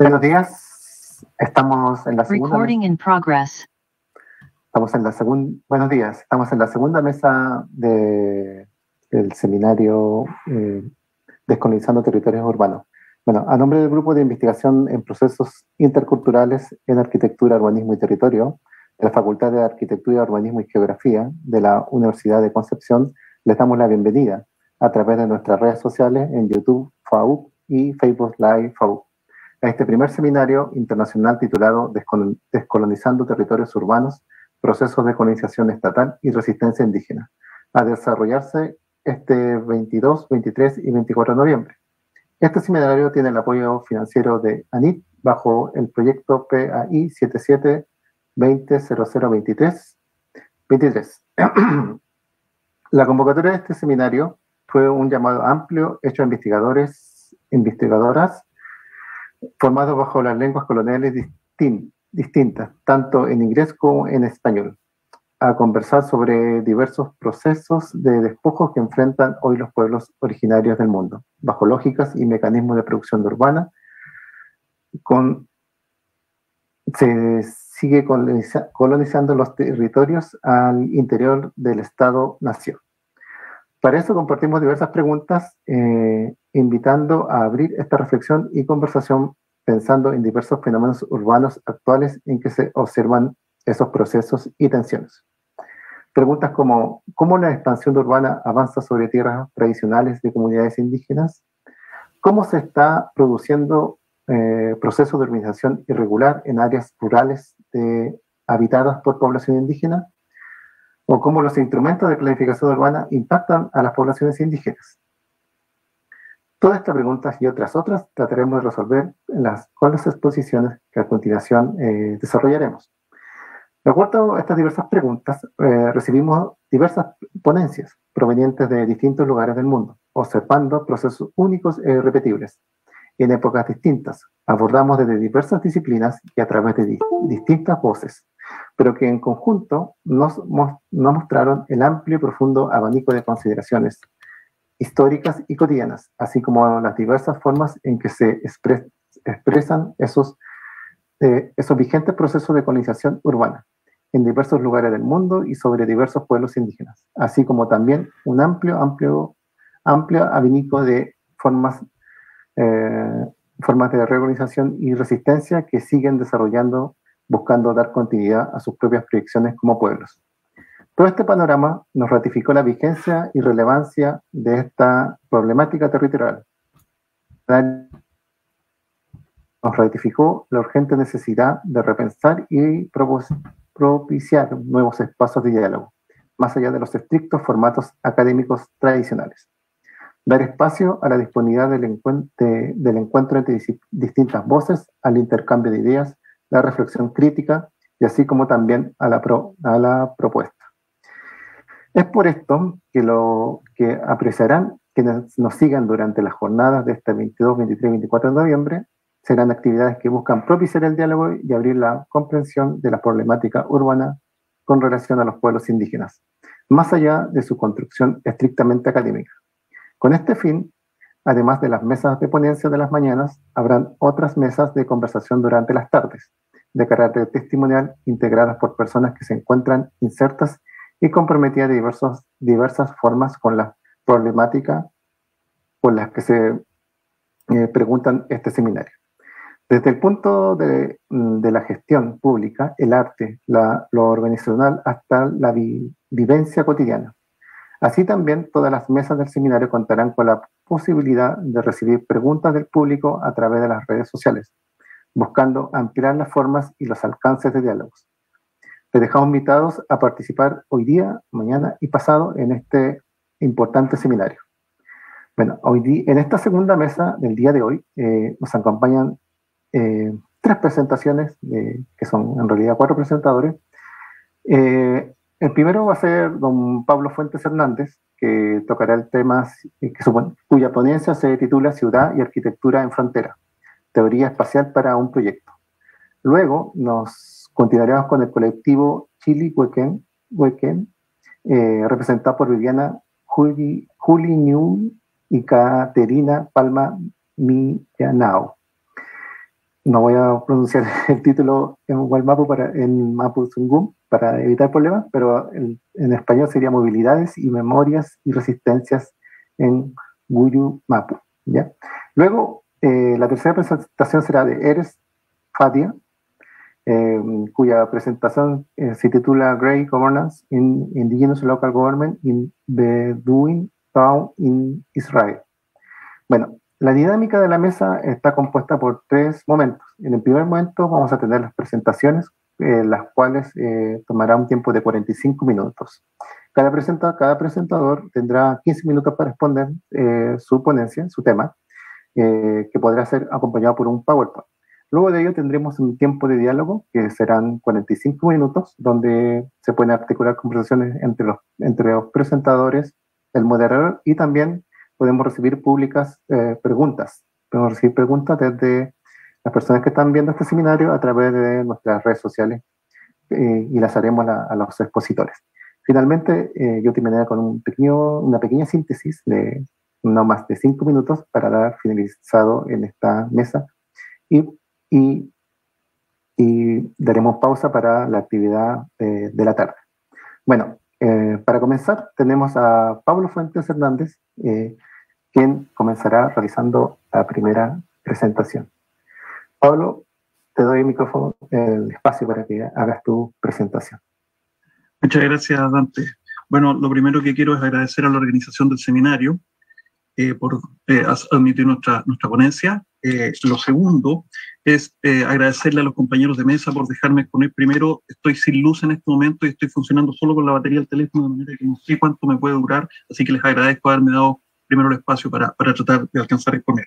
Buenos días. Estamos en la segunda. Recording in progress. Estamos en la segunda. Buenos días. Estamos en la segunda mesa de, del seminario eh, Descolonizando Territorios Urbanos. Bueno, a nombre del Grupo de Investigación en Procesos Interculturales en Arquitectura, Urbanismo y Territorio, de la Facultad de Arquitectura, Urbanismo y Geografía de la Universidad de Concepción, les damos la bienvenida a través de nuestras redes sociales en YouTube, FAUC y Facebook Live FAUC a este primer seminario internacional titulado Descolonizando Territorios Urbanos, Procesos de Colonización Estatal y Resistencia Indígena, a desarrollarse este 22, 23 y 24 de noviembre. Este seminario tiene el apoyo financiero de ANIT bajo el proyecto PAI 77200023. 23. La convocatoria de este seminario fue un llamado amplio hecho a investigadores, investigadoras, formados bajo las lenguas coloniales distintas, tanto en inglés como en español, a conversar sobre diversos procesos de despojos que enfrentan hoy los pueblos originarios del mundo, bajo lógicas y mecanismos de producción urbana, con, se sigue colonizando los territorios al interior del Estado-Nación. Para eso compartimos diversas preguntas, eh, invitando a abrir esta reflexión y conversación pensando en diversos fenómenos urbanos actuales en que se observan esos procesos y tensiones. Preguntas como, ¿cómo la expansión urbana avanza sobre tierras tradicionales de comunidades indígenas? ¿Cómo se está produciendo eh, procesos de urbanización irregular en áreas rurales habitadas por población indígena? O cómo los instrumentos de planificación urbana impactan a las poblaciones indígenas. Todas estas preguntas y otras otras trataremos de resolver en las, con las exposiciones que a continuación eh, desarrollaremos. De acuerdo a estas diversas preguntas, eh, recibimos diversas ponencias provenientes de distintos lugares del mundo, observando procesos únicos e irrepetibles en épocas distintas. Abordamos desde diversas disciplinas y a través de distintas voces, pero que en conjunto nos, mostraron el amplio y profundo abanico de consideraciones históricas y cotidianas, así como las diversas formas en que se expresan esos, eh, esos vigentes procesos de colonización urbana en diversos lugares del mundo y sobre diversos pueblos indígenas, así como también un amplio, amplio, amplio abanico de formas, eh, formas de reorganización y resistencia que siguen desarrollando buscando dar continuidad a sus propias proyecciones como pueblos. Todo este panorama nos ratificó la vigencia y relevancia de esta problemática territorial. Nos ratificó la urgente necesidad de repensar y propiciar nuevos espacios de diálogo, más allá de los estrictos formatos académicos tradicionales. Dar espacio a la disponibilidad del, encuentro entre distintas voces, al intercambio de ideas la reflexión crítica y así como también a la, a la propuesta. Es por esto que lo que apreciarán quienes nos sigan durante las jornadas de este 22, 23 y 24 de noviembre serán actividades que buscan propiciar el diálogo y abrir la comprensión de la problemática urbana con relación a los pueblos indígenas, más allá de su construcción estrictamente académica. Con este fin, Además de las mesas de ponencia de las mañanas, habrán otras mesas de conversación durante las tardes, de carácter testimonial, integradas por personas que se encuentran insertas y comprometidas de diversas formas con la problemática por las que se eh, preguntan este seminario. Desde el punto de, mm, la gestión pública, el arte, lo organizacional, hasta la vivencia cotidiana. Así también, todas las mesas del seminario contarán con la posibilidad de recibir preguntas del público a través de las redes sociales, buscando ampliar las formas y los alcances de diálogos. Les dejamos invitados a participar hoy día, mañana y pasado en este importante seminario. Bueno, hoy en esta segunda mesa del día de hoy eh, nos acompañan eh, tres presentaciones, eh, que son en realidad cuatro presentadores. El primero va a ser don Pablo Fuentes Hernández, que tocará el tema que cuya ponencia se titula Ciudad y Arquitectura en Frontera, Teoría Espacial para un Proyecto. Luego nos continuaremos con el colectivo Chili Huequen, eh, representado por Viviana Juli, Juli y Caterina Palma Millanao. no voy a pronunciar el título en Walmapu para, en para evitar problemas, pero en, español sería Movilidades y Memorias y Resistencias en Guyu Mapu. Luego, eh, la tercera presentación será de Eres Fatia, eh, cuya presentación eh, se titula Grey Governance in Indigenous Local Government in Bedouin Town in Israel. Bueno, la dinámica de la mesa está compuesta por tres momentos. En el primer momento vamos a tener las presentaciones, eh, las cuales tomará un tiempo de 45 minutos. Cada, presenta, cada presentador tendrá 15 minutos para responder su ponencia, su tema, que podrá ser acompañado por un PowerPoint. Luego de ello tendremos un tiempo de diálogo, que serán 45 minutos, donde se pueden articular conversaciones entre los, entre los presentadores, el moderador y también podemos recibir públicas eh, preguntas. Podemos recibir preguntas desde las personas que están viendo este seminario a través de nuestras redes sociales eh, y las haremos a, los expositores. Finalmente, eh, yo terminaré con un pequeño, una pequeña síntesis de no más de cinco minutos para dar finalizado en esta mesa y, y, daremos pausa para la actividad de, de la tarde. Bueno, para comenzar, tenemos a Pablo Fuentes Hernández, eh, quien comenzará realizando la primera presentación. Pablo, te doy el micrófono, el espacio para que hagas tu presentación. Muchas gracias, Dante. Bueno, lo primero que quiero es agradecer a la organización del seminario eh, por eh, admitir nuestra, nuestra ponencia. Eh, lo segundo es agradecerle a los compañeros de mesa por dejarme exponer primero. Estoy sin luz en este momento y estoy funcionando solo con la batería del teléfono, de manera que no sé cuánto me puede durar, así que les agradezco haberme dado primero el espacio para, para tratar de alcanzar a exponer.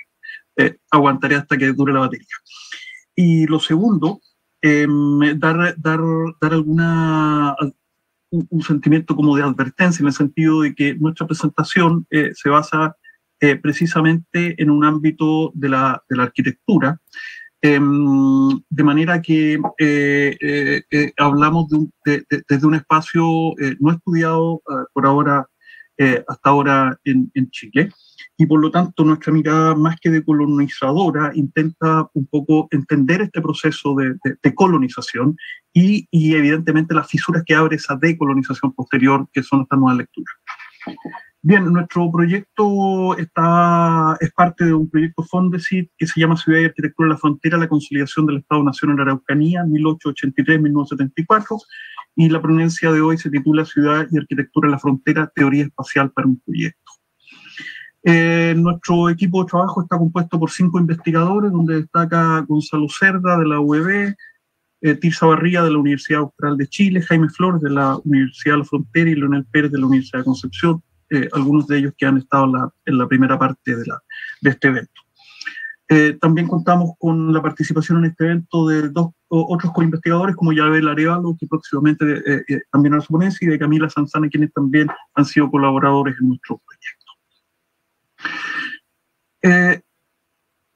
Eh, aguantaré hasta que dure la batería. Y lo segundo, em, dar, dar, dar alguna, un, sentimiento como de advertencia en el sentido de que nuestra presentación eh, se basa eh, precisamente en un ámbito de la, de la arquitectura, em, de manera que hablamos de desde un espacio no estudiado por ahora eh, hasta ahora en, Chile. Y por lo tanto, nuestra mirada más que de colonizadora intenta un poco entender este proceso de, colonización y, y, evidentemente las fisuras que abre esa decolonización posterior, que son estas nuevas lecturas. Bien, nuestro proyecto está, es parte de un proyecto Fondesit que se llama Ciudad y Arquitectura de la Frontera, la consolidación del Estado-Nación en Araucanía, 1883-1974, y la ponencia de hoy se titula Ciudad y Arquitectura de la Frontera, Teoría Espacial para un Proyecto. Eh, nuestro equipo de trabajo está compuesto por cinco investigadores, donde destaca Gonzalo Cerda de la UEB, eh, Tirsa Barría de la Universidad Austral de Chile, Jaime Flores de la Universidad de la Frontera y Leonel Pérez de la Universidad de Concepción, eh, algunos de ellos que han estado en la, primera parte de, la, de este evento. Eh, también contamos con la participación en este evento de dos otros co-investigadores, como Yabel Arevalo, que próximamente eh, eh, también a su ponencia, y de Camila Sanzana, quienes también han sido colaboradores en nuestro proyecto.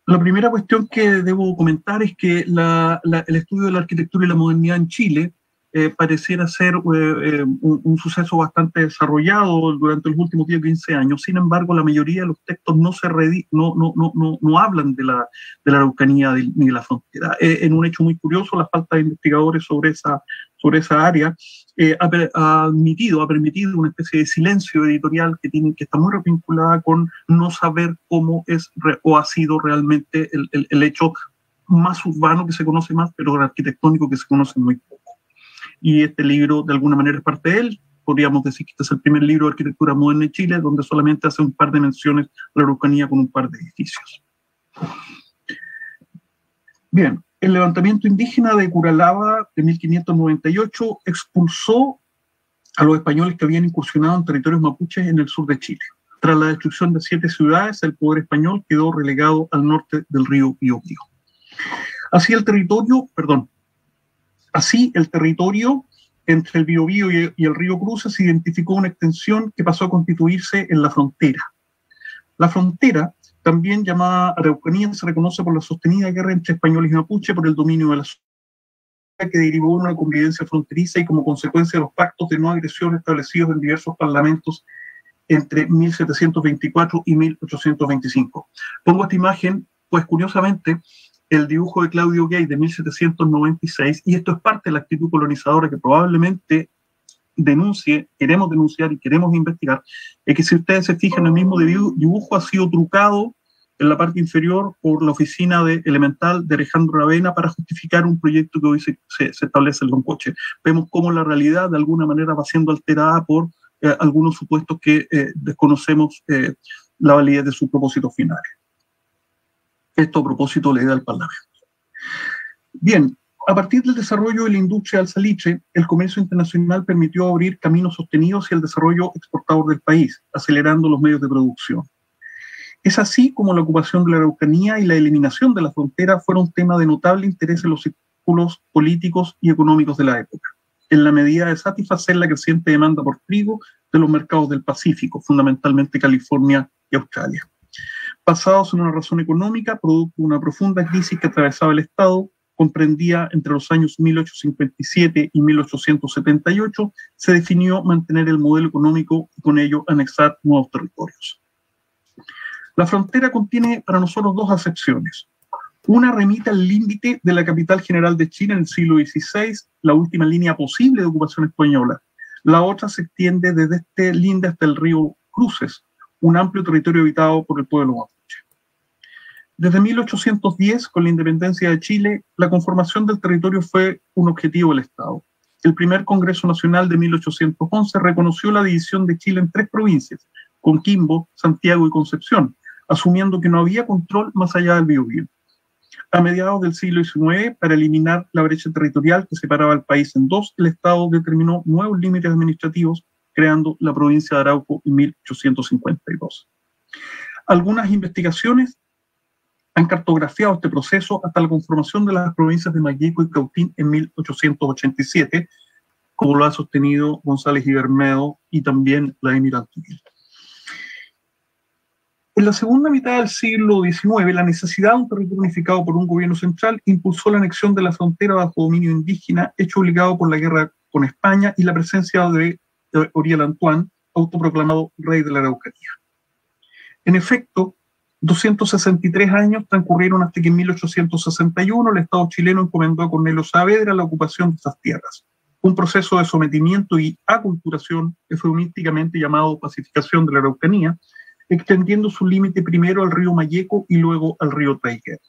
la primera cuestión que debo comentar es que el estudio de la arquitectura y la modernidad en Chile eh, pareciera ser eh, eh, un, suceso bastante desarrollado durante los últimos 10 15 años. Sin embargo, la mayoría de los textos no, se no, no, no, no, hablan de la, de la Araucanía ni de la frontera. en un hecho muy curioso, la falta de investigadores sobre esa, sobre esa área ha, admitido, ha permitido una especie de silencio editorial que, tiene, que está muy vinculada con no saber cómo es o ha sido realmente el, el, el hecho más urbano que se conoce más, pero arquitectónico que se conoce muy poco y este libro de alguna manera es parte de él. Podríamos decir que este es el primer libro de arquitectura moderna en Chile, donde solamente hace un par de menciones a la Araucanía con un par de edificios. Bien, el levantamiento indígena de Curalaba de 1598 expulsó a los españoles que habían incursionado en territorios mapuches en el sur de Chile. Tras la destrucción de siete ciudades, el poder español quedó relegado al norte del río Biobío. Así el territorio, perdón, Así, el territorio entre el Biobío y, el río Cruces se identificó una extensión que pasó a constituirse en la frontera. La frontera, también llamada Araucanía, se reconoce por la sostenida guerra entre españoles y mapuche por el dominio de la zona que derivó en una convivencia fronteriza y como consecuencia de los pactos de no agresión establecidos en diversos parlamentos entre 1724 y 1825. Pongo esta imagen, pues curiosamente, el dibujo de Claudio Gay de 1796, y esto es parte de la actitud colonizadora que probablemente denuncie, queremos denunciar y queremos investigar, es que si ustedes se fijan, el mismo dibujo ha sido trucado en la parte inferior por la oficina de elemental de Alejandro Ravena para justificar un proyecto que hoy se, establece en Loncoche. Vemos cómo la realidad de alguna manera va siendo alterada por eh, algunos supuestos que eh, desconocemos eh, la validez de sus propósitos finales. Esto a propósito le da al Parlamento. Bien, a partir del desarrollo de la industria del salitre, el comercio internacional permitió abrir caminos sostenidos hacia el desarrollo exportador del país, acelerando los medios de producción. Es así como la ocupación de la Araucanía y la eliminación de la frontera fueron tema de notable interés en los círculos políticos y económicos de la época, en la medida de satisfacer la creciente demanda por trigo de los mercados del Pacífico, fundamentalmente California y Australia. Basados en una razón económica, producto de una profunda crisis que atravesaba el Estado, comprendía entre los años 1857 y 1878, se definió mantener el modelo económico y con ello anexar nuevos territorios. La frontera contiene para nosotros dos acepciones. Una remite al límite de la capital general de China en el siglo XVI, la última línea posible de ocupación española. La otra se extiende desde este linde hasta el río Cruces, un amplio territorio habitado por el pueblo desde 1810, con la independencia de Chile, la conformación del territorio fue un objetivo del Estado. El primer Congreso Nacional de 1811 reconoció la división de Chile en tres provincias, Conquimbo, Santiago y Concepción, asumiendo que no había control más allá del Biobío. A mediados del siglo XIX, para eliminar la brecha territorial que separaba al país en dos, el Estado determinó nuevos límites administrativos, creando la provincia de Arauco en 1852. Algunas investigaciones han cartografiado este proceso hasta la conformación de las provincias de Mayeco y Cautín en 1887, como lo ha sostenido González y Bermedo y también Vladimir Antuil. En la segunda mitad del siglo XIX, la necesidad de un territorio unificado por un gobierno central impulsó la anexión de la frontera bajo dominio indígena, hecho obligado por la guerra con España y la presencia de Oriel Antoine, autoproclamado rey de la Araucanía. En efecto, 263 años transcurrieron hasta que en 1861 el Estado chileno encomendó a Cornelio Saavedra la ocupación de estas tierras. Un proceso de sometimiento y aculturación, eufemísticamente llamado pacificación de la Araucanía, extendiendo su límite primero al río Mayeco y luego al río Traiger.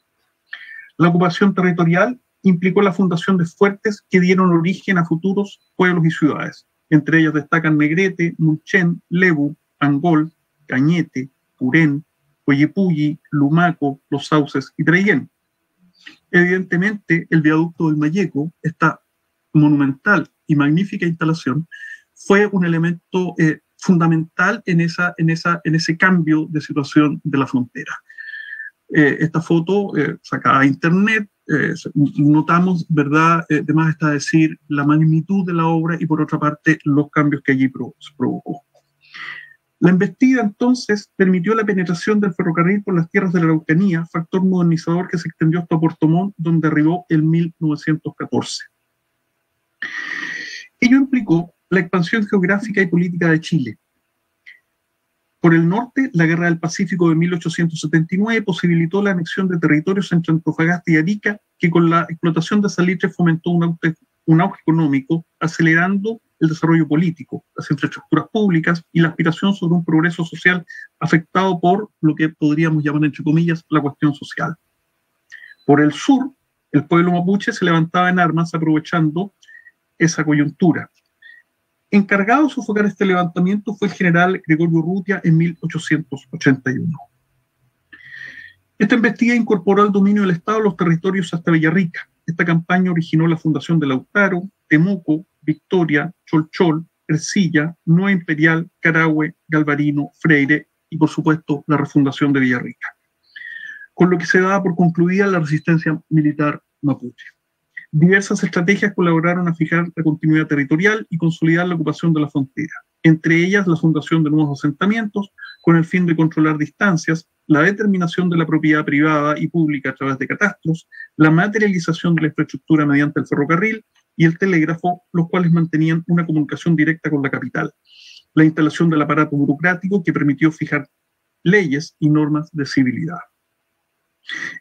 La ocupación territorial implicó la fundación de fuertes que dieron origen a futuros pueblos y ciudades. Entre ellos destacan Negrete, Mulchen, Lebu, Angol, Cañete, Purén, Coyepulli, Lumaco, Los Sauces y Traiguén. Evidentemente, el viaducto del Mayeco, esta monumental y magnífica instalación, fue un elemento eh, fundamental en, esa, en, esa, en ese cambio de situación de la frontera. Eh, esta foto eh, sacada a internet, notamos, ¿verdad? además está decir la magnitud de la obra y por otra parte los cambios que allí provocó. La embestida entonces permitió la penetración del ferrocarril por las tierras de la Araucanía, factor modernizador que se extendió hasta Puerto Montt, donde arribó en 1914. Ello implicó la expansión geográfica y política de Chile. Por el norte, la Guerra del Pacífico de 1879 posibilitó la anexión de territorios entre Antofagasta y Arica, que con la explotación de salitre fomentó un auge, un auge económico, acelerando el desarrollo político, las infraestructuras públicas y la aspiración sobre un progreso social afectado por lo que podríamos llamar, entre comillas, la cuestión social. Por el sur, el pueblo mapuche se levantaba en armas aprovechando esa coyuntura. Encargado de sofocar este levantamiento fue el general Gregorio Rutia en 1881. Esta embestida incorporó al dominio del Estado los territorios hasta Villarrica. Esta campaña originó la fundación de Lautaro, Temuco, Victoria, Cholchol, Ercilla, Nueva Imperial, Carahue, Galvarino, Freire y por supuesto la refundación de Villarrica. Con lo que se daba por concluida la resistencia militar mapuche. Diversas estrategias colaboraron a fijar la continuidad territorial y consolidar la ocupación de la frontera, entre ellas la fundación de nuevos asentamientos con el fin de controlar distancias, la determinación de la propiedad privada y pública a través de catastros, la materialización de la infraestructura mediante el ferrocarril y el telégrafo, los cuales mantenían una comunicación directa con la capital. La instalación del aparato burocrático que permitió fijar leyes y normas de civilidad.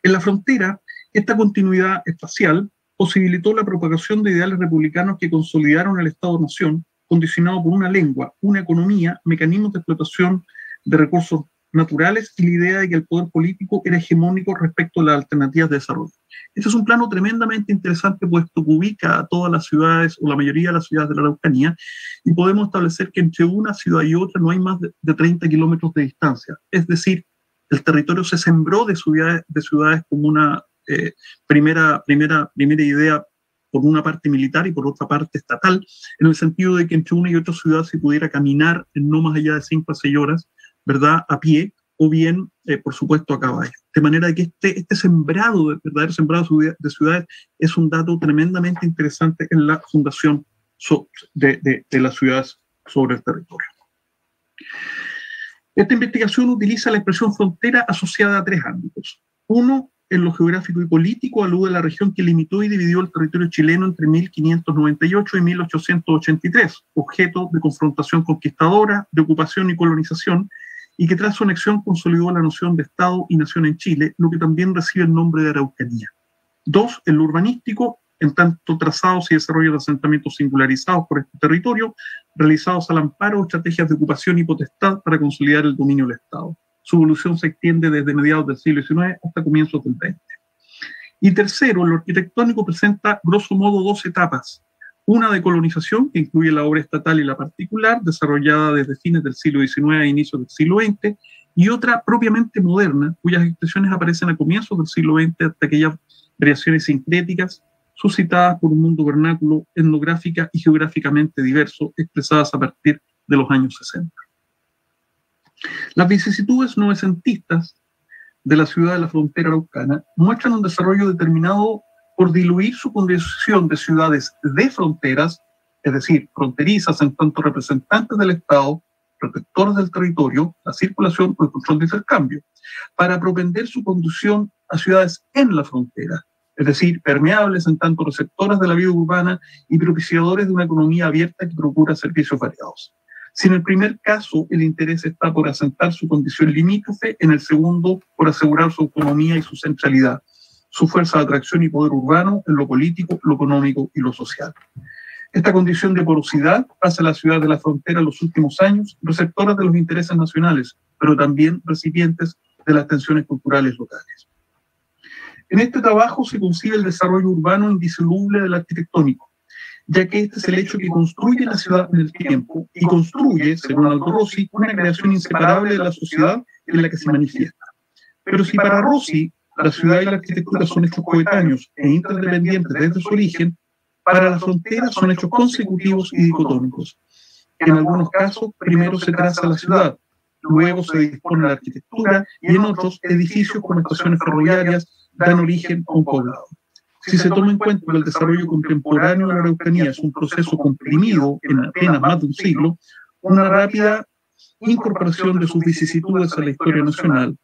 En la frontera, Esta continuidad espacial posibilitó la propagación de ideales republicanos que consolidaron el Estado-Nación, condicionado por una lengua, una economía, mecanismos de explotación de recursos naturales y la idea de que el poder político era hegemónico respecto a las alternativas de desarrollo. Este es un plano tremendamente interesante puesto que ubica a todas las ciudades o la mayoría de las ciudades de la Araucanía y podemos establecer que entre una ciudad y otra no hay más de 30 kilómetros de distancia. Es decir, el territorio se sembró de ciudades, de ciudades como una eh, primera, primera, primera idea por una parte militar y por otra parte estatal, en el sentido de que entre una y otra ciudad se pudiera caminar en no más allá de 5 a 6 horas, ¿verdad?, a pie o bien, eh, por supuesto, a caballo. De manera que este, este sembrado, de verdadero sembrado de ciudades, es un dato tremendamente interesante en la fundación de, de, de las ciudades sobre el territorio. Esta investigación utiliza la expresión frontera asociada a tres ámbitos. Uno, en lo geográfico y político, alude a la región que limitó y dividió el territorio chileno entre 1598 y 1883, objeto de confrontación conquistadora, de ocupación y colonización, y que tras su anexión consolidó la noción de Estado y nación en Chile, lo que también recibe el nombre de Araucanía. Dos, en lo urbanístico, en tanto trazados y desarrollo de asentamientos singularizados por este territorio, realizados al amparo de estrategias de ocupación y potestad para consolidar el dominio del Estado. Su evolución se extiende desde mediados del siglo XIX hasta comienzos del XX. Y tercero, lo arquitectónico presenta grosso modo dos etapas. Una de colonización, que incluye la obra estatal y la particular, desarrollada desde fines del siglo XIX a inicios del siglo XX, y otra propiamente moderna, cuyas expresiones aparecen a comienzos del siglo XX hasta aquellas variaciones sincréticas suscitadas por un mundo vernáculo etnográfica y geográficamente diverso, expresadas a partir de los años 60. Las vicisitudes novecentistas de la ciudad de la frontera araucana muestran un desarrollo determinado por diluir su condición de ciudades de fronteras, es decir, fronterizas en tanto representantes del Estado, protectores del territorio, la circulación o el control de intercambio, para propender su conducción a ciudades en la frontera, es decir, permeables en tanto receptores de la vida urbana y propiciadores de una economía abierta que procura servicios variados. Si en el primer caso el interés está por asentar su condición limítrofe, en el segundo por asegurar su autonomía y su centralidad, su fuerza de atracción y poder urbano en lo político, lo económico y lo social. Esta condición de porosidad hace a la ciudad de la frontera en los últimos años receptoras de los intereses nacionales, pero también recipientes de las tensiones culturales locales. En este trabajo se concibe el desarrollo urbano indisoluble del arquitectónico, ya que este es el hecho que construye la ciudad en el tiempo y construye, según Aldo Rossi, una creación inseparable de la sociedad en la que se manifiesta. Pero si para Rossi la ciudad y la arquitectura son hechos coetáneos e interdependientes desde su origen, para la frontera son hechos consecutivos y dicotómicos. En algunos casos, primero se traza la ciudad, luego se dispone la arquitectura y en otros, edificios con estaciones ferroviarias dan origen a un poblado. Si se toma en cuenta que el desarrollo contemporáneo de la Araucanía es un proceso comprimido en apenas más de un siglo, una rápida incorporación de sus vicisitudes a la historia nacional,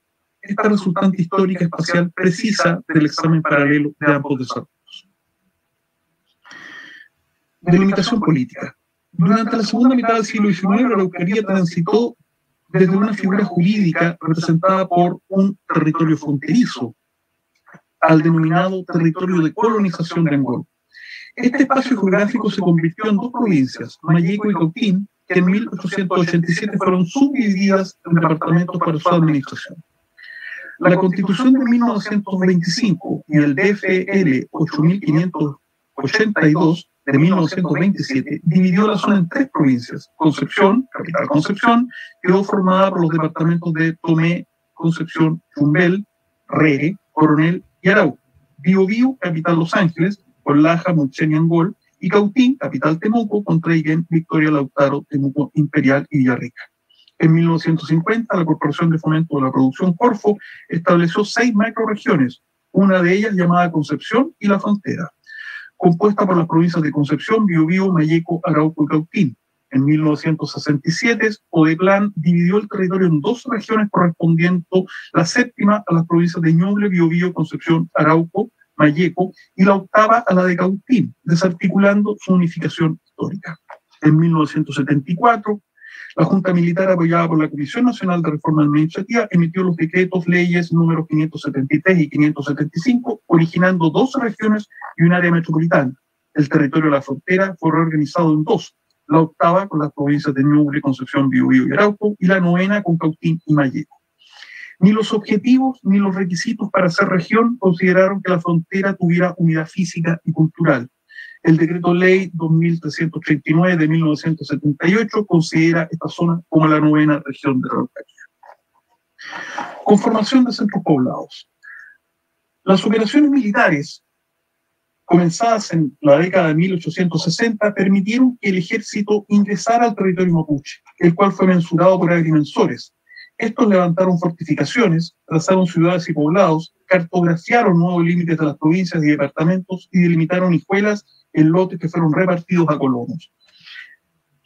esta resultante histórica espacial precisa del examen paralelo de ambos desarrollos. Delimitación política. Durante la segunda mitad del siglo XIX, la Araucanía transitó desde una figura jurídica representada por un territorio fronterizo al denominado territorio de colonización de Angol. Este espacio geográfico se convirtió en dos provincias, Mayeco y Cautín, que en 1887 fueron subdivididas en departamentos para su administración. La Constitución de 1925 y el DFL 8582 de 1927 dividió la zona en tres provincias. Concepción, capital Concepción, quedó formada por los departamentos de Tomé, Concepción, Chumbel, Rere, Coronel y Arauco. Biobío, capital Los Ángeles, con Laja, Monchén y Angol, y Cautín, capital Temuco, con Treiguén, Victoria, Lautaro, Temuco, Imperial y Villarrica. En 1950, la Corporación de Fomento de la Producción Corfo estableció seis macroregiones, una de ellas llamada Concepción y La Frontera, compuesta por las provincias de Concepción, Biobío, Mayeco, Arauco y Cautín. En 1967, Odeplan dividió el territorio en dos regiones correspondiendo la séptima a las provincias de Ñuble, Biobío, Concepción, Arauco, Mayeco y la octava a la de Cautín, desarticulando su unificación histórica. En 1974, La Junta Militar, apoyada por la Comisión Nacional de Reforma Administrativa, emitió los decretos leyes números 573 y 575, originando dos regiones y un área metropolitana. El territorio de la frontera fue reorganizado en dos, la octava con las provincias de Ñuble, Concepción, Biobío y Arauco, y la novena con Cautín y Malleco. Ni los objetivos ni los requisitos para ser región consideraron que la frontera tuviera unidad física y cultural. El decreto ley 2339 de 1978 considera esta zona como la novena región de Araucanía. Conformación de centros poblados. Las operaciones militares comenzadas en la década de 1860 permitieron que el ejército ingresara al territorio mapuche, el cual fue mensurado por agrimensores, estos levantaron fortificaciones, trazaron ciudades y poblados, cartografiaron nuevos límites de las provincias y departamentos y delimitaron hijuelas en lotes que fueron repartidos a colonos.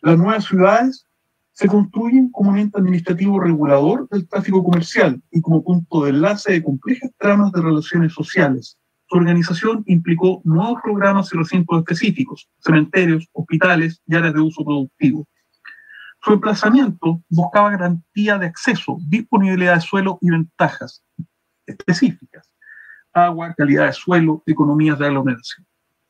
Las nuevas ciudades se construyen como un ente administrativo regulador del tráfico comercial y como punto de enlace de complejas tramas de relaciones sociales. Su organización implicó nuevos programas y recintos específicos, cementerios, hospitales y áreas de uso productivo. Su emplazamiento buscaba garantía de acceso, disponibilidad de suelo y ventajas específicas. Agua, calidad de suelo, economías de aglomeración.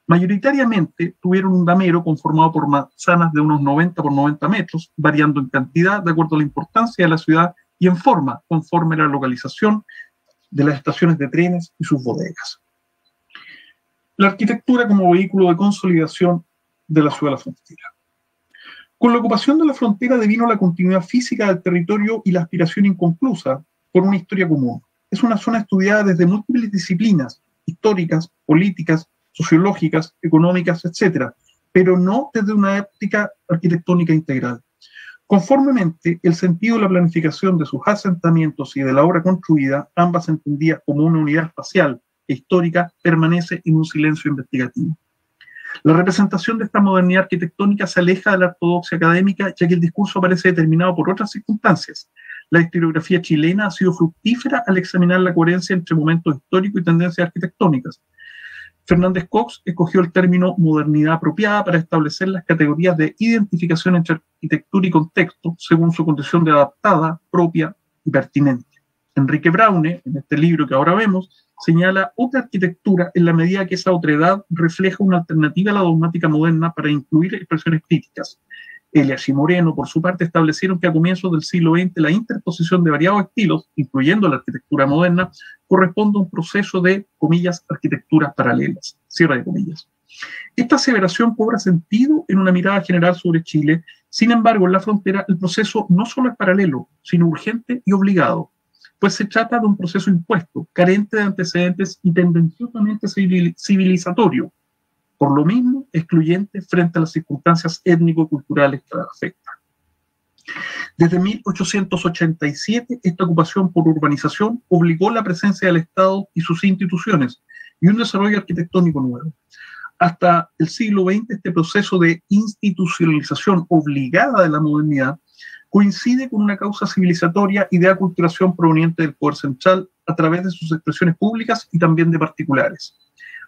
Mayoritariamente tuvieron un damero conformado por manzanas de unos 90 por 90 metros, variando en cantidad de acuerdo a la importancia de la ciudad y en forma, conforme a la localización de las estaciones de trenes y sus bodegas. La arquitectura como vehículo de consolidación de la ciudad de la frontera. Con la ocupación de la frontera devino la continuidad física del territorio y la aspiración inconclusa por una historia común. Es una zona estudiada desde múltiples disciplinas, históricas, políticas, sociológicas, económicas, etc., pero no desde una óptica arquitectónica integral. Conformemente, el sentido de la planificación de sus asentamientos y de la obra construida, ambas entendidas como una unidad espacial e histórica, permanece en un silencio investigativo. La representación de esta modernidad arquitectónica se aleja de la ortodoxia académica, ya que el discurso parece determinado por otras circunstancias. La historiografía chilena ha sido fructífera al examinar la coherencia entre momentos históricos y tendencias arquitectónicas. Fernández Cox escogió el término modernidad apropiada para establecer las categorías de identificación entre arquitectura y contexto según su condición de adaptada, propia y pertinente. Enrique Braune, en este libro que ahora vemos, señala otra arquitectura en la medida que esa otredad refleja una alternativa a la dogmática moderna para incluir expresiones críticas. Elias y Moreno, por su parte, establecieron que a comienzos del siglo XX la interposición de variados estilos, incluyendo la arquitectura moderna, corresponde a un proceso de, comillas, arquitecturas paralelas, cierre de comillas. Esta aseveración cobra sentido en una mirada general sobre Chile, sin embargo, en la frontera el proceso no solo es paralelo, sino urgente y obligado, pues se trata de un proceso impuesto, carente de antecedentes y tendenciosamente civilizatorio, por lo mismo excluyente frente a las circunstancias étnico-culturales que la afectan. Desde 1887, esta ocupación por urbanización obligó la presencia del Estado y sus instituciones y un desarrollo arquitectónico nuevo. Hasta el siglo XX, este proceso de institucionalización obligada de la modernidad coincide con una causa civilizatoria y de aculturación proveniente del poder central a través de sus expresiones públicas y también de particulares.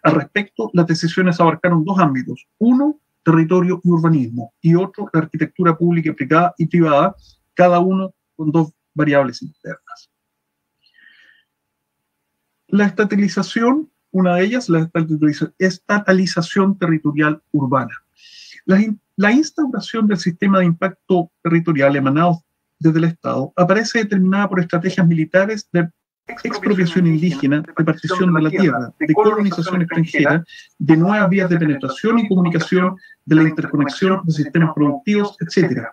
Al respecto, las decisiones abarcaron dos ámbitos. Uno, territorio y urbanismo, y otro, la arquitectura pública y privada, cada uno con dos variables internas. La estatalización, una de ellas, la estatalización territorial urbana. Las la instauración del sistema de impacto territorial emanado desde el Estado aparece determinada por estrategias militares de expropiación indígena, repartición de la tierra, de colonización extranjera, de nuevas vías de penetración y comunicación, de la interconexión de sistemas productivos, etc.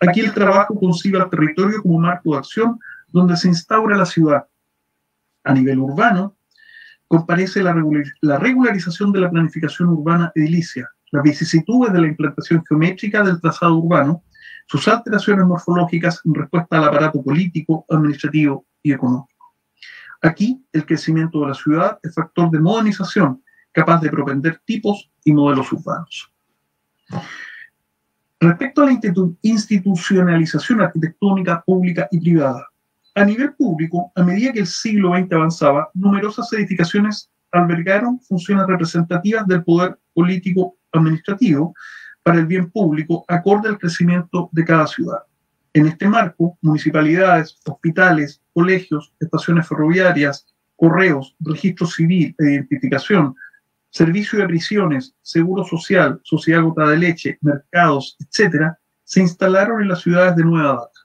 Aquí el trabajo concibe al territorio como marco de acción donde se instaura la ciudad. A nivel urbano, comparece la regularización de la planificación urbana edilicia, las vicisitudes de la implantación geométrica del trazado urbano, sus alteraciones morfológicas en respuesta al aparato político, administrativo y económico. Aquí, el crecimiento de la ciudad es factor de modernización, capaz de propender tipos y modelos urbanos. Respecto a la institucionalización arquitectónica pública y privada, a nivel público, a medida que el siglo XX avanzaba, numerosas edificaciones albergaron funciones representativas del poder político administrativo para el bien público acorde al crecimiento de cada ciudad. En este marco, municipalidades, hospitales, colegios, estaciones ferroviarias, correos, registro civil e identificación, servicio de prisiones, seguro social, sociedad gota de leche, mercados, etcétera, se instalaron en las ciudades de nueva data.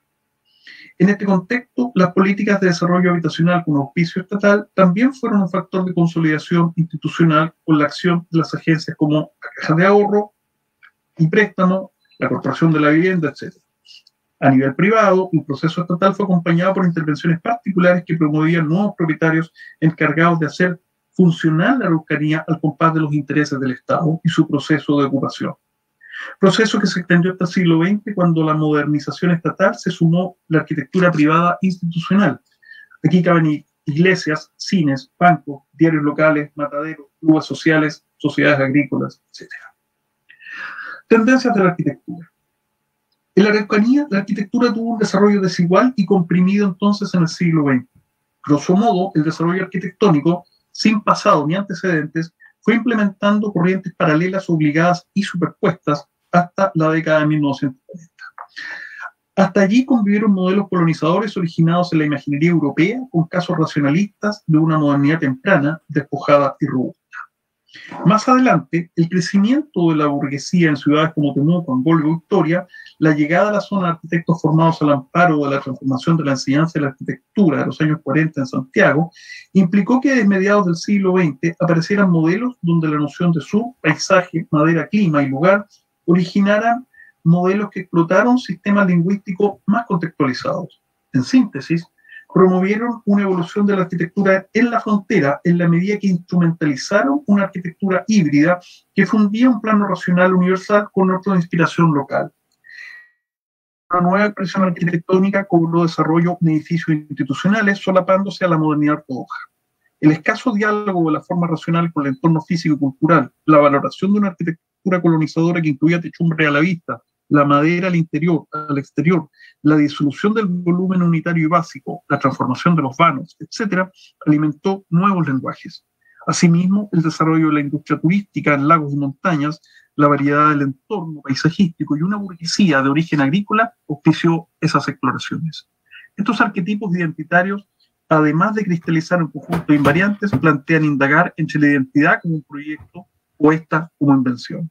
En este contexto, las políticas de desarrollo habitacional con auspicio estatal también fueron un factor de consolidación institucional con la acción de las agencias como la Caja de Ahorro y Préstamo, la Corporación de la Vivienda, etc. A nivel privado, el proceso estatal fue acompañado por intervenciones particulares que promovían nuevos propietarios encargados de hacer funcionar la Araucanía al compás de los intereses del Estado y su proceso de ocupación. Proceso que se extendió hasta el siglo XX cuando la modernización estatal se sumó la arquitectura privada institucional. Aquí caben iglesias, cines, bancos, diarios locales, mataderos, clubes sociales, sociedades agrícolas, etc. Tendencias de la arquitectura. En la Araucanía, la arquitectura tuvo un desarrollo desigual y comprimido entonces en el siglo XX. Grosso modo, el desarrollo arquitectónico sin pasado ni antecedentes, fue implementando corrientes paralelas obligadas y superpuestas hasta la década de 1940. Hasta allí convivieron modelos colonizadores originados en la imaginería europea con casos racionalistas de una modernidad temprana, despojada y robusta. Más adelante, el crecimiento de la burguesía en ciudades como Temuco, Angol Victoria, la llegada a la zona de arquitectos formados al amparo de la transformación de la enseñanza y la arquitectura de los años 40 en Santiago, implicó que desde mediados del siglo XX aparecieran modelos donde la noción de su paisaje, madera, clima y lugar originaran modelos que explotaron sistemas lingüísticos más contextualizados. En síntesis, promovieron una evolución de la arquitectura en la frontera en la medida que instrumentalizaron una arquitectura híbrida que fundía un plano racional universal con otro de inspiración local. Una nueva expresión arquitectónica cobró desarrollo de edificios institucionales solapándose a la modernidad ortodoxa. El escaso diálogo de la forma racional con el entorno físico y cultural, la valoración de una arquitectura colonizadora que incluía techumbre a la vista, la madera al interior, al exterior, la disolución del volumen unitario y básico, la transformación de los vanos, etc., alimentó nuevos lenguajes. Asimismo, el desarrollo de la industria turística en lagos y montañas, la variedad del entorno paisajístico y una burguesía de origen agrícola ofició esas exploraciones. Estos arquetipos identitarios, además de cristalizar un conjunto de invariantes, plantean indagar entre la identidad como un proyecto o esta como invención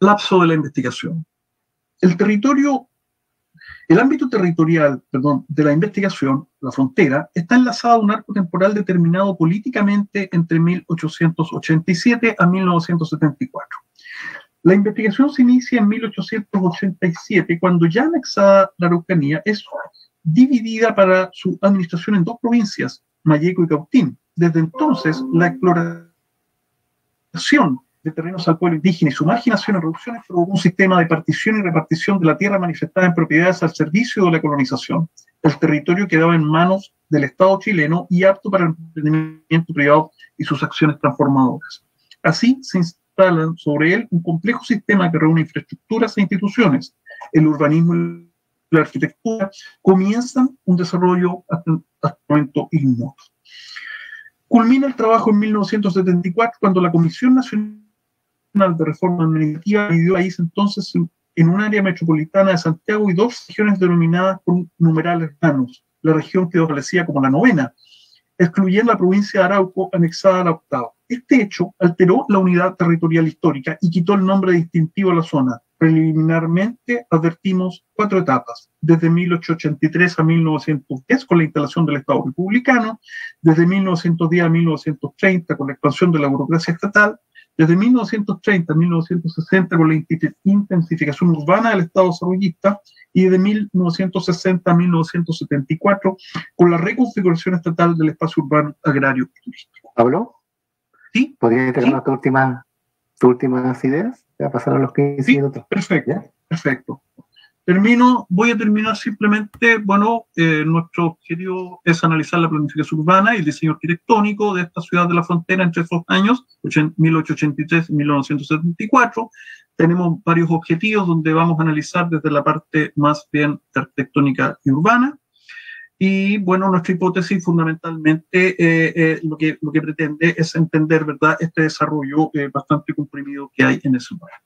lapso de la investigación. El territorio, el ámbito territorial, perdón, de la investigación, la frontera, está enlazado a un arco temporal determinado políticamente entre 1887 a 1974. La investigación se inicia en 1887, cuando ya anexada la Araucanía es dividida para su administración en dos provincias, Mayeco y Cautín. Desde entonces, la exploración de terrenos al pueblo indígena y su marginación y reducciones provocó un sistema de partición y repartición de la tierra manifestada en propiedades al servicio de la colonización. El territorio quedaba en manos del Estado chileno y apto para el emprendimiento privado y sus acciones transformadoras. Así se instalan sobre él un complejo sistema que reúne infraestructuras e instituciones. El urbanismo y la arquitectura comienzan un desarrollo hasta, el momento ignoto. Culmina el trabajo en 1974 cuando la Comisión Nacional de Reforma Administrativa dividió el país entonces en un área metropolitana de Santiago y dos regiones denominadas con numerales planos. La región quedó establecida como la novena, excluyendo la provincia de Arauco anexada a la octava. Este hecho alteró la unidad territorial histórica y quitó el nombre distintivo a la zona. Preliminarmente advertimos cuatro etapas, desde 1883 a 1910 con la instalación del Estado republicano, desde 1910 a 1930 con la expansión de la burocracia estatal, desde 1930 a 1960 con la intensificación urbana del Estado desarrollista y desde 1960 a 1974 con la reconfiguración estatal del espacio urbano, agrario y turístico. ¿Pablo? ¿Sí? ¿Podrías tener tus últimas, últimas ideas? Ya pasaron los 15 sí, minutos. Perfecto, perfecto. Termino, voy a terminar simplemente, bueno, eh, nuestro objetivo es analizar la planificación urbana y el diseño arquitectónico de esta ciudad de la frontera entre esos años, 1883 y 1974. Tenemos varios objetivos donde vamos a analizar desde la parte más bien arquitectónica y urbana. Y bueno, nuestra hipótesis fundamentalmente eh, eh, lo, que, lo que pretende es entender, ¿verdad?, este desarrollo bastante comprimido que hay en ese lugar.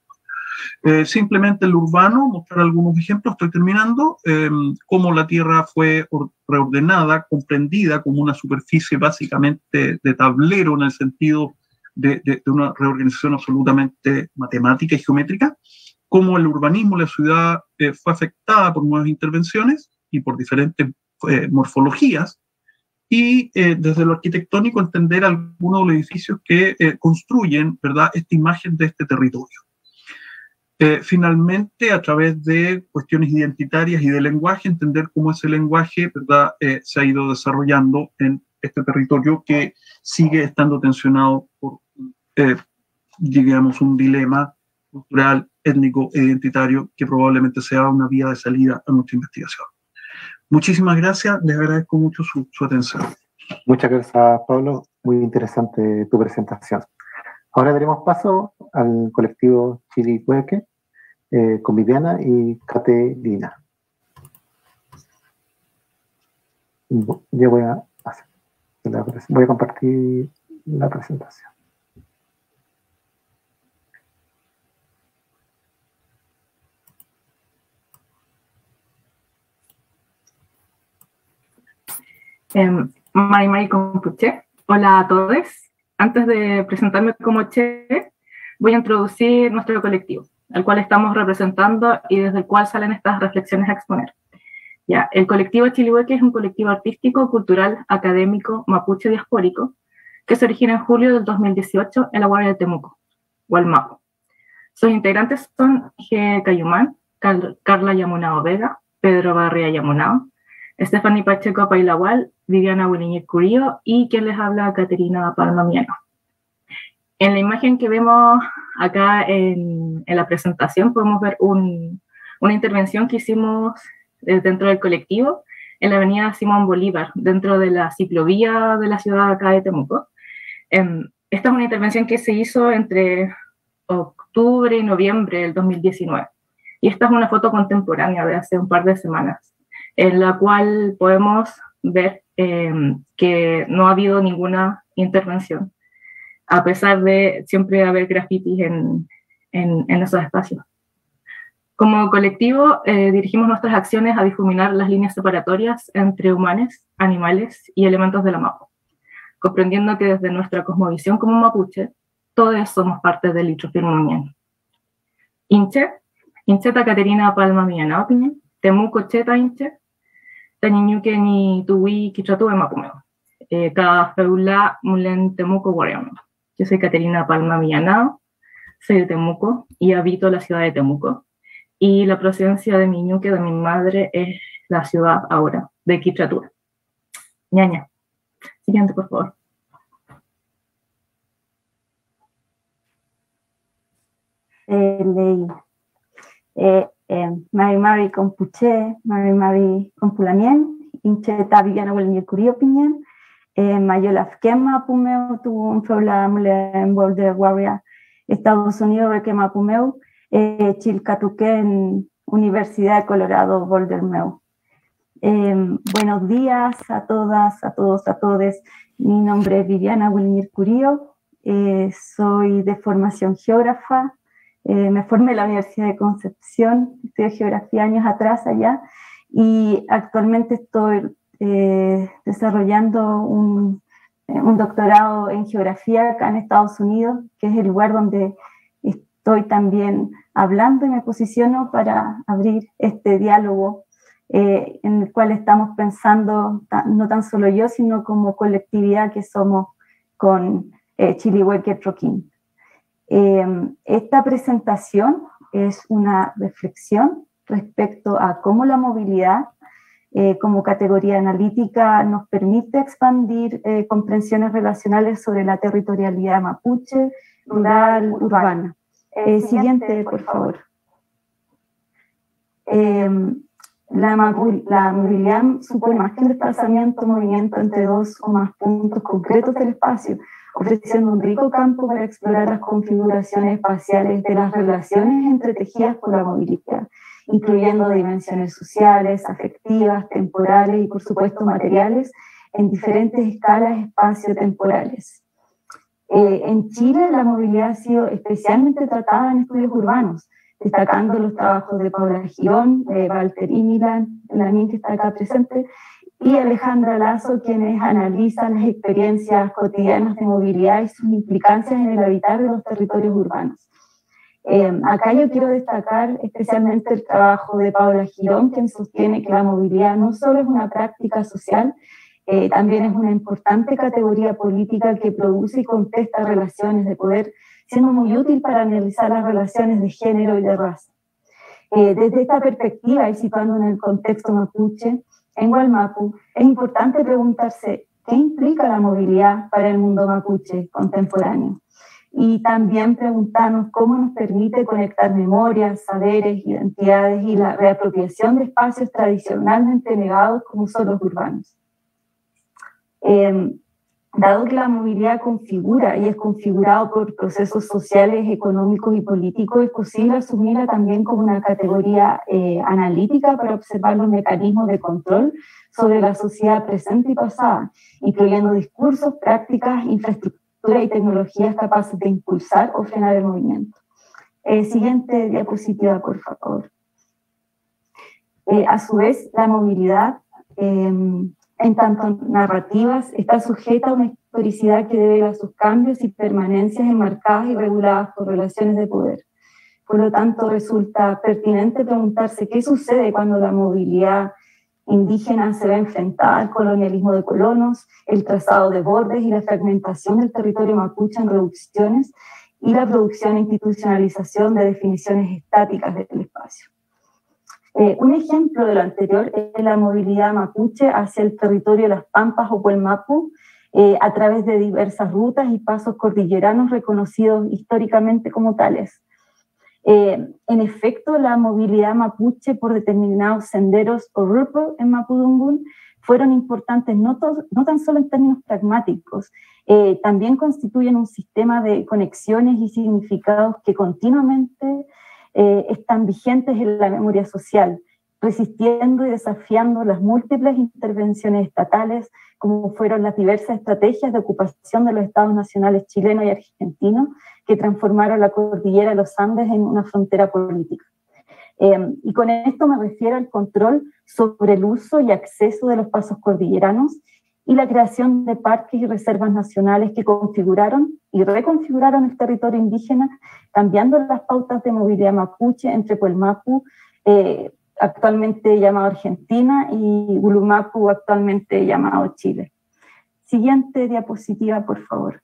Eh, simplemente el urbano, mostrar algunos ejemplos, estoy terminando, em, cómo la Tierra fue reordenada, comprendida como una superficie básicamente de tablero en el sentido de, una reorganización absolutamente matemática y geométrica, cómo el urbanismo, la ciudad eh, fue afectada por nuevas intervenciones y por diferentes eh, morfologías, y eh, desde lo arquitectónico entender algunos de los edificios que construyen ¿verdad? esta imagen de este territorio. Finalmente, a través de cuestiones identitarias y de lenguaje, entender cómo ese lenguaje ¿verdad? se ha ido desarrollando en este territorio que sigue estando tensionado por, digamos, un dilema cultural, étnico e identitario que probablemente sea una vía de salida a nuestra investigación. Muchísimas gracias, les agradezco mucho su, atención. Muchas gracias, Pablo. Muy interesante tu presentación. Ahora daremos paso al colectivo Chilihueque eh, con Viviana y Caterina. Yo voy a, hacer voy a compartir la presentación. Mari Compuche. Hola a todos. Antes de presentarme como Che, voy a introducir nuestro colectivo, al cual estamos representando y desde el cual salen estas reflexiones a exponer. Ya, el colectivo Chilihueque es un colectivo artístico, cultural, académico, mapuche diaspórico, que se origina en julio del 2018 en la Guardia de Temuco, Gualmapo. Sus integrantes son G. Cayumán, Carla Yamunao Vega, Pedro Barria Yamunao, Stephanie Pacheco Pailawal, Viviana Buliñez Curío y quien les habla, Caterina Palmamiano. En la imagen que vemos acá en, la presentación podemos ver una intervención que hicimos dentro del colectivo en la avenida Simón Bolívar, dentro de la ciclovía de la ciudad acá de Temuco. Em, esta es una intervención que se hizo entre octubre y noviembre del 2019. Y esta es una foto contemporánea de hace un par de semanas en la cual podemos ver em, que no ha habido ninguna intervención, a pesar de siempre haber grafitis en, en, esos espacios. Como colectivo, eh, dirigimos nuestras acciones a difuminar las líneas separatorias entre humanos, animales y elementos de la mapa, comprendiendo que desde nuestra cosmovisión como mapuche, todos somos parte del litrofirmo Inche, Incheta Caterina Palma Miana Temuco Cheta Inche, Taniñuque ni tuwi kichatu emakumeo. Eh, cada feula mulen Temuco Guardián. Yo soy Caterina Palma Millanao, soy de Temuco y habito la ciudad de Temuco. Y la procedencia de mi ñuque, de mi madre, es la ciudad ahora, de Quichatua. Ñaña. Siguiente, por favor. Eh, ley. Eh, eh, Mari Mari Compuche, Mari Mari Compulamien, Inche Taviana Huelñe Curiopinien, eh, Mayola Fkema Pumeu, tu un en Boulder Warrior, Estados Unidos Requema Pumeu, eh, Chilcatuque en Universidad de Colorado Boulder Meu. Eh, buenos días a todas, a todos, a todos. Mi nombre es Viviana Wilmir Curio, eh, soy de formación geógrafa, eh, me formé en la Universidad de Concepción, estudié geografía años atrás allá. Y actualmente estoy eh, desarrollando un, eh, un, doctorado en geografía acá en Estados Unidos, que es el lugar donde estoy también hablando y me posiciono para abrir este diálogo en el cual estamos pensando, no tan solo yo, sino como colectividad que somos con eh, Chilihueque Troquín. Eh, esta presentación es una reflexión respecto a cómo la movilidad eh, como categoría analítica nos permite expandir eh, comprensiones relacionales sobre la territorialidad mapuche, rural, urbana. siguiente, por favor. La, la, movilidad supone más que un desplazamiento, movimiento entre dos o más puntos concretos del espacio, ofreciendo un rico campo para explorar las configuraciones espaciales de las relaciones entretejidas por la movilidad, incluyendo dimensiones sociales, afectivas, temporales y, por supuesto, materiales en diferentes escalas espacio-temporales. Eh, en Chile, la movilidad ha sido especialmente tratada en estudios urbanos, destacando los trabajos de Paula Girón, de Walter Imilan, Lamin que está acá presente, y Alejandra Lazo, quienes analizan las experiencias cotidianas de movilidad y sus implicancias en el habitar de los territorios urbanos. Eh, acá yo quiero destacar especialmente el trabajo de Paula Girón, quien sostiene que la movilidad no solo es una práctica social, eh, también es una importante categoría política que produce y contesta relaciones de poder, siendo muy útil para analizar las relaciones de género y de raza. Eh, desde esta perspectiva y situando en el contexto mapuche, en Gualmapu, es importante preguntarse qué implica la movilidad para el mundo mapuche contemporáneo. Y también preguntarnos cómo nos permite conectar memorias, saberes, identidades y la reapropiación de espacios tradicionalmente negados como son los urbanos. Eh, dado que la movilidad configura y es configurado por procesos sociales, económicos y políticos, es posible asumirla también como una categoría eh, analítica para observar los mecanismos de control sobre la sociedad presente y pasada, incluyendo discursos, prácticas, infraestructura y tecnologías capaces de impulsar o frenar el movimiento. Eh, siguiente diapositiva, por favor. a su vez, la movilidad en tanto narrativas, está sujeta a una historicidad que debe a sus cambios y permanencias enmarcadas y reguladas por relaciones de poder. Por lo tanto, resulta pertinente preguntarse qué sucede cuando la movilidad indígena se ve enfrentada al colonialismo de colonos, el trazado de bordes y la fragmentación del territorio mapuche en reducciones y la producción e institucionalización de definiciones estáticas del espacio. Eh, un ejemplo de lo anterior es la movilidad mapuche hacia el territorio de las Pampas o Puelmapu, eh, a través de diversas rutas y pasos cordilleranos reconocidos históricamente como tales. Eh, en efecto, la movilidad mapuche por determinados senderos o rupo en Mapudungun fueron importantes no, tan solo en términos pragmáticos, también constituyen un sistema de conexiones y significados que continuamente eh, están vigentes en la memoria social, resistiendo y desafiando las múltiples intervenciones estatales, como fueron las diversas estrategias de ocupación de los estados nacionales chileno y argentino, que transformaron la cordillera de los Andes en una frontera política. Eh, y con esto me refiero al control sobre el uso y acceso de los pasos cordilleranos y la creación de parques y reservas nacionales que configuraron y reconfiguraron el territorio indígena, cambiando las pautas de movilidad mapuche entre Puelmapu, eh, actualmente llamado Argentina, y Gulumapu, actualmente llamado Chile. Siguiente diapositiva, por favor.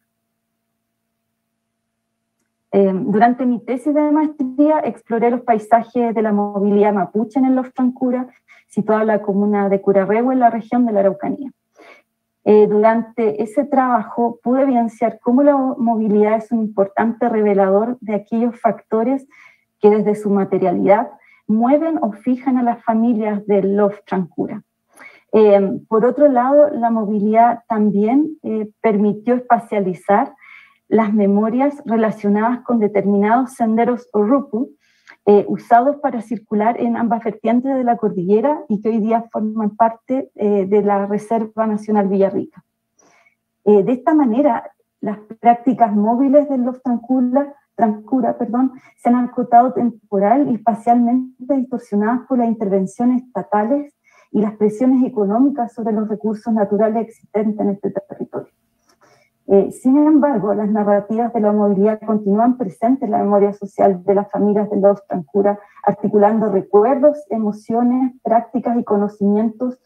Eh, durante mi tesis de maestría exploré los paisajes de la movilidad mapuche en el Los Francura, situada en la comuna de Curarrehue, en la región de la Araucanía. Eh, durante ese trabajo pude evidenciar cómo la movilidad es un importante revelador de aquellos factores que desde su materialidad mueven o fijan a las familias del Love Trancura. Eh, por otro lado, la movilidad también eh, permitió espacializar las memorias relacionadas con determinados senderos o rupu, eh, usados para circular en ambas vertientes de la cordillera y que hoy día forman parte eh, de la Reserva Nacional Villarrica. Eh, de esta manera, las prácticas móviles de los Trancura, Trancura perdón, se han acotado temporal y espacialmente distorsionadas por las intervenciones estatales y las presiones económicas sobre los recursos naturales existentes en este territorio. Eh, sin embargo, las narrativas de la movilidad continúan presentes en la memoria social de las familias de los Trancura, articulando recuerdos, emociones, prácticas y conocimientos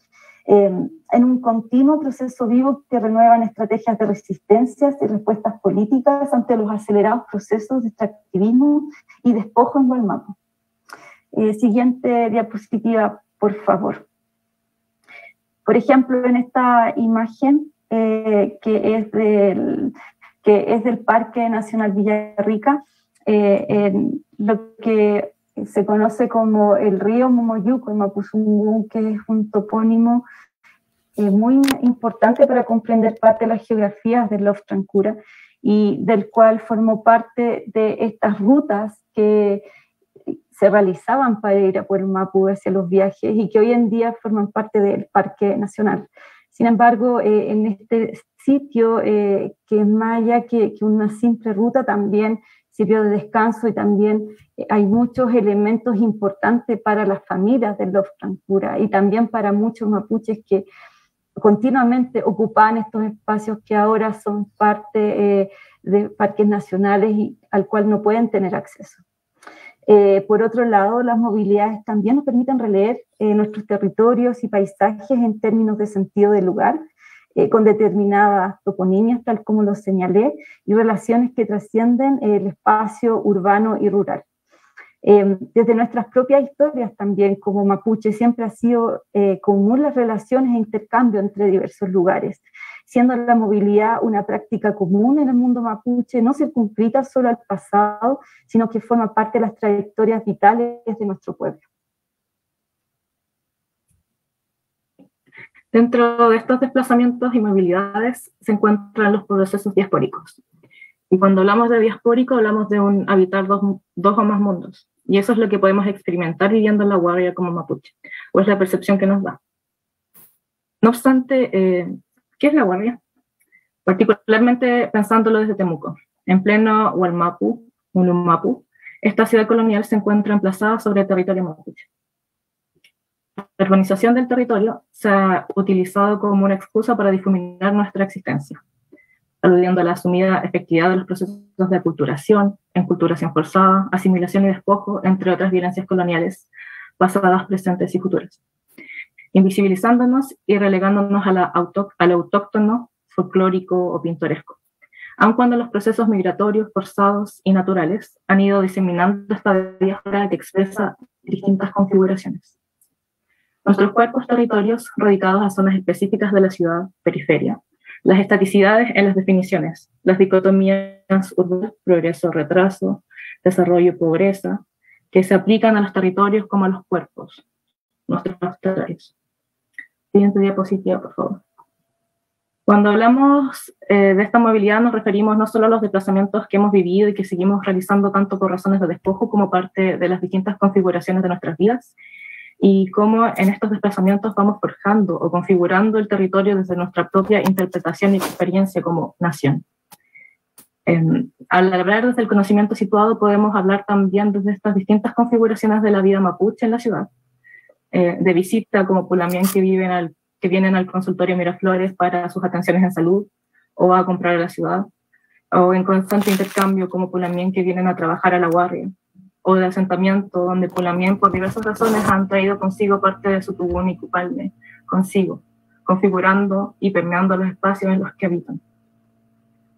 eh, en un continuo proceso vivo que renuevan estrategias de resistencias y respuestas políticas ante los acelerados procesos de extractivismo y despojo en Gualmapo. Eh, siguiente diapositiva, por favor. Por ejemplo, en esta imagen eh, que, es del, que es del Parque Nacional Villarrica, eh, en lo que se conoce como el río Momoyuco, en Mapuzungún, que es un topónimo eh, muy importante para comprender parte de las geografías del Lof Trancura y del cual formó parte de estas rutas que se realizaban para ir a Puerto Mapu hacia los viajes y que hoy en día forman parte del Parque Nacional. Sin embargo, eh, en este sitio, eh, que es más allá que, una simple ruta, también sirvió de descanso y también eh, hay muchos elementos importantes para las familias de los Francura y también para muchos mapuches que continuamente ocupaban estos espacios que ahora son parte de parques nacionales y al cual no pueden tener acceso. Eh, por otro lado, las movilidades también nos permiten releer nuestros territorios y paisajes en términos de sentido del lugar, eh, con determinadas toponimias, tal como lo señalé, y relaciones que trascienden el espacio urbano y rural. Em, desde nuestras propias historias también, como mapuche, siempre ha sido eh, común las relaciones e intercambio entre diversos lugares, siendo la movilidad una práctica común en el mundo mapuche, no circunscrita solo al pasado, sino que forma parte de las trayectorias vitales de nuestro pueblo. Dentro de estos desplazamientos y movilidades se encuentran los procesos diaspóricos. Y cuando hablamos de diaspórico, hablamos de un habitar dos, o más mundos. Y eso es lo que podemos experimentar viviendo en la guardia como mapuche, o es la percepción que nos da. No obstante, eh, ¿qué es la guardia? Particularmente pensándolo desde Temuco. En pleno Hualmapu, Unumapu, esta ciudad colonial se encuentra emplazada sobre el territorio mapuche. La urbanización del territorio se ha utilizado como una excusa para difuminar nuestra existencia, aludiendo a la asumida efectividad de los procesos de aculturación, enculturación forzada, asimilación y despojo, entre otras violencias coloniales pasadas, presentes y futuras, invisibilizándonos y relegándonos a, la al autóctono, folclórico o pintoresco, aun cuando los procesos migratorios forzados y naturales han ido diseminando esta diáspora que expresa distintas configuraciones. Nuestros cuerpos territorios radicados a zonas específicas de la ciudad, periferia. Las estaticidades en las definiciones, las dicotomías urbano, progreso, retraso, desarrollo, pobreza, que se aplican a los territorios como a los cuerpos, nuestros territorios. Siguiente diapositiva, por favor. Cuando hablamos eh, de esta movilidad nos referimos no solo a los desplazamientos que hemos vivido y que seguimos realizando tanto por razones de despojo como parte de las distintas configuraciones de nuestras vidas, y cómo en estos desplazamientos vamos forjando o configurando el territorio desde nuestra propia interpretación y experiencia como nación. al hablar desde el conocimiento situado podemos hablar también desde estas distintas configuraciones de la vida mapuche en la ciudad, eh, de visita como Pulamien que, viven al, que vienen al consultorio Miraflores para sus atenciones en salud o a comprar a la ciudad, o en constante intercambio como Pulamien que vienen a trabajar a la guardia, o de asentamiento, donde Pulamien por diversas razones han traído consigo parte de su tubún y cupalme, consigo, configurando y permeando los espacios en los que habitan.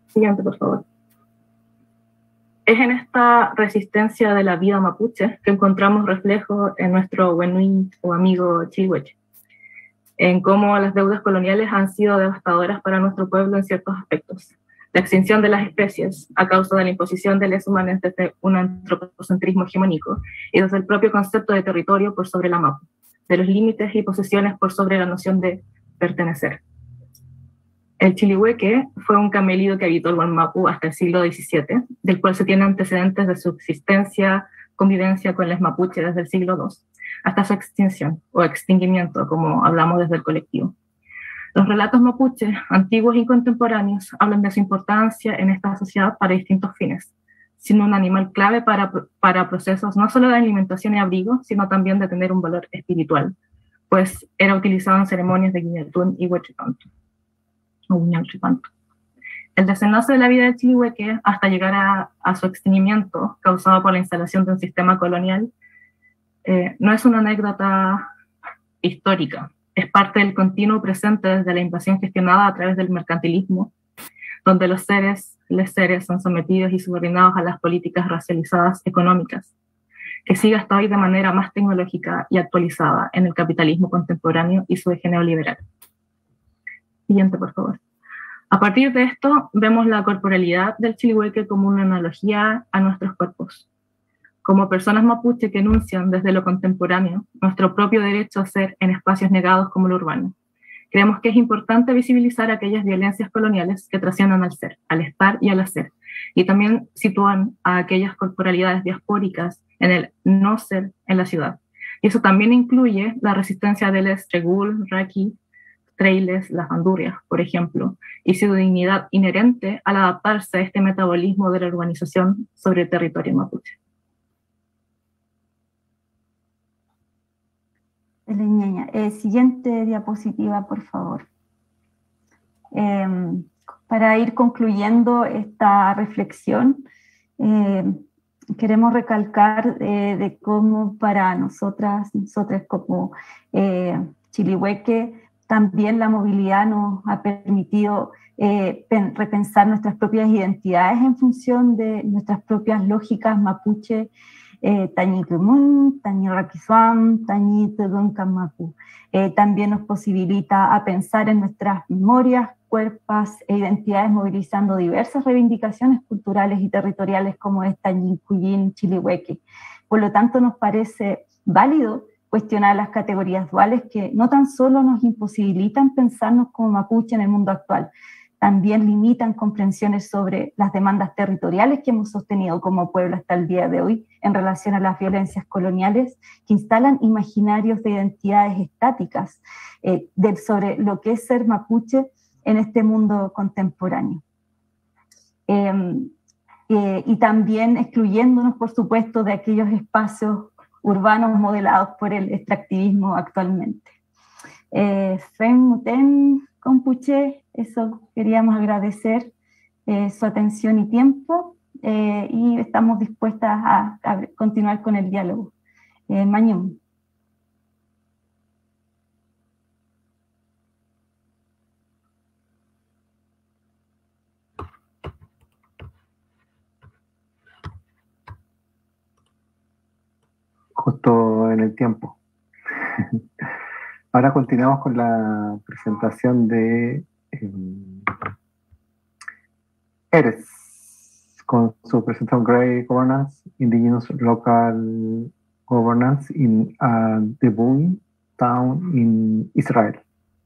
Siguiente, por favor. Es en esta resistencia de la vida mapuche que encontramos reflejo en nuestro Wenuit o amigo Chihueche, en cómo las deudas coloniales han sido devastadoras para nuestro pueblo en ciertos aspectos, la extinción de las especies a causa de la imposición de les humanos desde un antropocentrismo hegemónico y desde el propio concepto de territorio por sobre la mapa, de los límites y posesiones por sobre la noción de pertenecer. El chilihueque fue un camelido que habitó el Guanmapu hasta el siglo XVII, del cual se tienen antecedentes de subsistencia, convivencia con los mapuches desde el siglo II, hasta su extinción o extinguimiento, como hablamos desde el colectivo. Los relatos mapuches, antiguos y contemporáneos, hablan de su importancia en esta sociedad para distintos fines, siendo un animal clave para, para procesos no solo de alimentación y abrigo, sino también de tener un valor espiritual, pues era utilizado en ceremonias de Guinetún y Huachipanto, o El desenlace de la vida de Chihuahua hasta llegar a, a, su extinguimiento, causado por la instalación de un sistema colonial, eh, no es una anécdota histórica, es parte del continuo presente desde la invasión gestionada a través del mercantilismo, donde los seres, les seres son sometidos y subordinados a las políticas racializadas económicas, que sigue hasta hoy de manera más tecnológica y actualizada en el capitalismo contemporáneo y su eje neoliberal. Siguiente, por favor. A partir de esto, vemos la corporalidad del chilihueque como una analogía a nuestros cuerpos, como personas mapuche que enuncian desde lo contemporáneo nuestro propio derecho a ser en espacios negados como lo urbano. Creemos que es importante visibilizar aquellas violencias coloniales que trascienden al ser, al estar y al hacer, y también sitúan a aquellas corporalidades diaspóricas en el no ser en la ciudad. Y eso también incluye la resistencia del Estregul, Raki, trailes, las andurrias, por ejemplo, y su dignidad inherente al adaptarse a este metabolismo de la urbanización sobre el territorio mapuche. Eh, siguiente diapositiva, por favor. Em, para ir concluyendo esta reflexión, em, queremos recalcar eh, de cómo para nosotras, nosotras como eh, Chilihueque, también la movilidad nos ha permitido eh, repensar nuestras propias identidades en función de nuestras propias lógicas mapuche, eh, Tañi Kumun, Tañi Rakizuan, Tañi Mapu. Eh, también nos posibilita a pensar en nuestras memorias, cuerpos e identidades movilizando diversas reivindicaciones culturales y territoriales como esta Ñincuyin Chilihueque. Por lo tanto, nos parece válido cuestionar las categorías duales que no tan solo nos imposibilitan pensarnos como mapuche en el mundo actual, también limitan comprensiones sobre las demandas territoriales que hemos sostenido como pueblo hasta el día de hoy en relación a las violencias coloniales que instalan imaginarios de identidades estáticas eh, sobre lo que es ser mapuche en este mundo contemporáneo. Em, eh, y también excluyéndonos, por supuesto, de aquellos espacios urbanos modelados por el extractivismo actualmente. Eh, Muten Compuche, eso queríamos agradecer eh, su atención y tiempo eh, y estamos dispuestas a, continuar con el diálogo. Eh, Mañón. Justo en el tiempo. Ahora continuamos con la presentación de eh, Eres, con su presentación Grey Governance, Indigenous Local Governance in a Debun Town in Israel.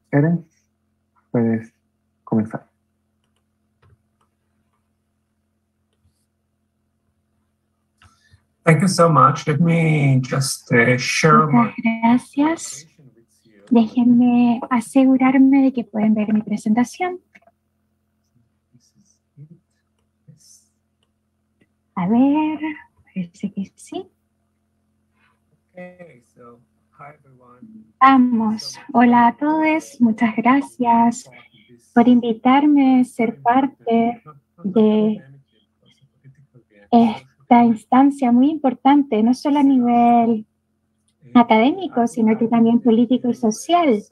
Eres, puedes comenzar. Thank you so much. Let me just uh, share Muchas gracias. Déjenme asegurarme de que pueden ver mi presentación. A ver, parece que sí. Vamos, hola a todos, muchas gracias por invitarme a ser parte de esta instancia muy importante, no solo a nivel académico, sino que también político y social.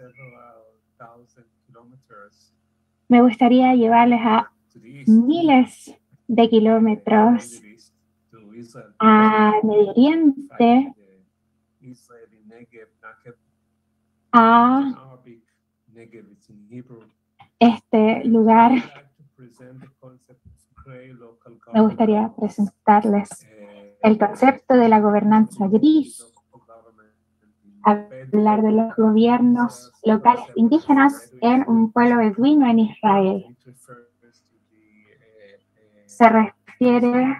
Me gustaría llevarles a miles de kilómetros a Medio Oriente, a este lugar me gustaría presentarles el concepto de la gobernanza gris, hablar de los gobiernos locales indígenas en un pueblo beduino en Israel. Se refiere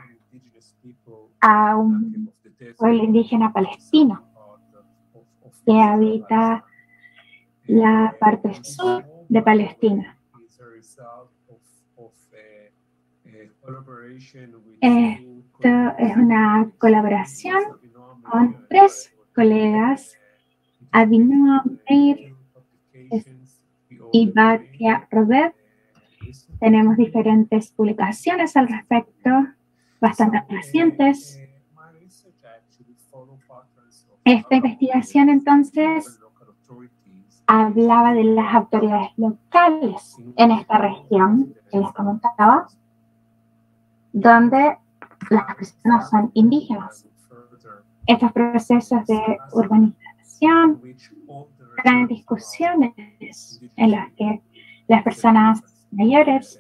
a un pueblo indígena palestino que habita la parte sur de Palestina. Esto es una colaboración con tres colegas, Abinoam Meir y Batia Robert. Tenemos diferentes publicaciones al respecto, bastante recientes. Esta investigación entonces hablaba de las autoridades locales en esta región que les comentaba donde las personas son indígenas. Estos procesos de urbanización traen discusiones en las que las personas mayores,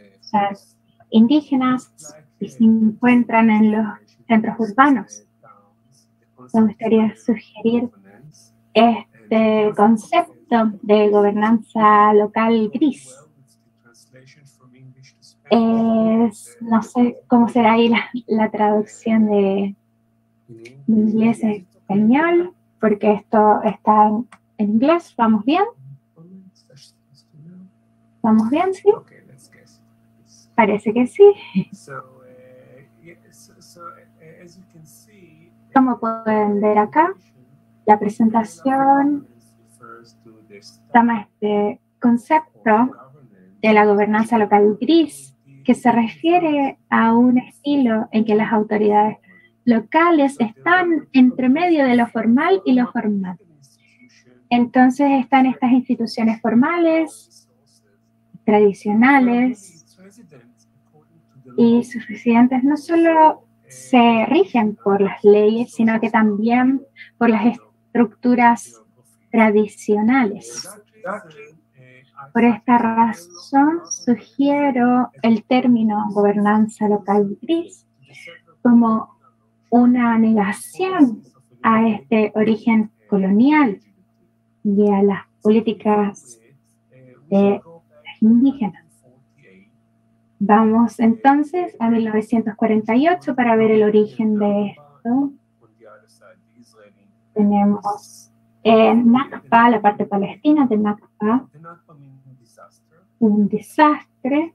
indígenas, se encuentran en los centros urbanos. Me gustaría sugerir este concepto de gobernanza local gris es, no sé cómo será ahí la, traducción de inglés a español, porque esto está en, inglés, ¿vamos bien? ¿Vamos bien? Sí, parece que sí. Can see, Como pueden ver acá, la presentación toma este concepto de la gobernanza local gris, que se refiere a un estilo en que las autoridades locales están entre medio de lo formal y lo formal. Entonces están estas instituciones formales, tradicionales, y sus residentes no solo se rigen por las leyes, sino que también por las estructuras tradicionales. Por esta razón, sugiero el término gobernanza local gris como una negación a este origen colonial y a las políticas de los indígenas. Vamos entonces a 1948 para ver el origen de esto. Tenemos en Nakba, la parte palestina de Nakba, un desastre,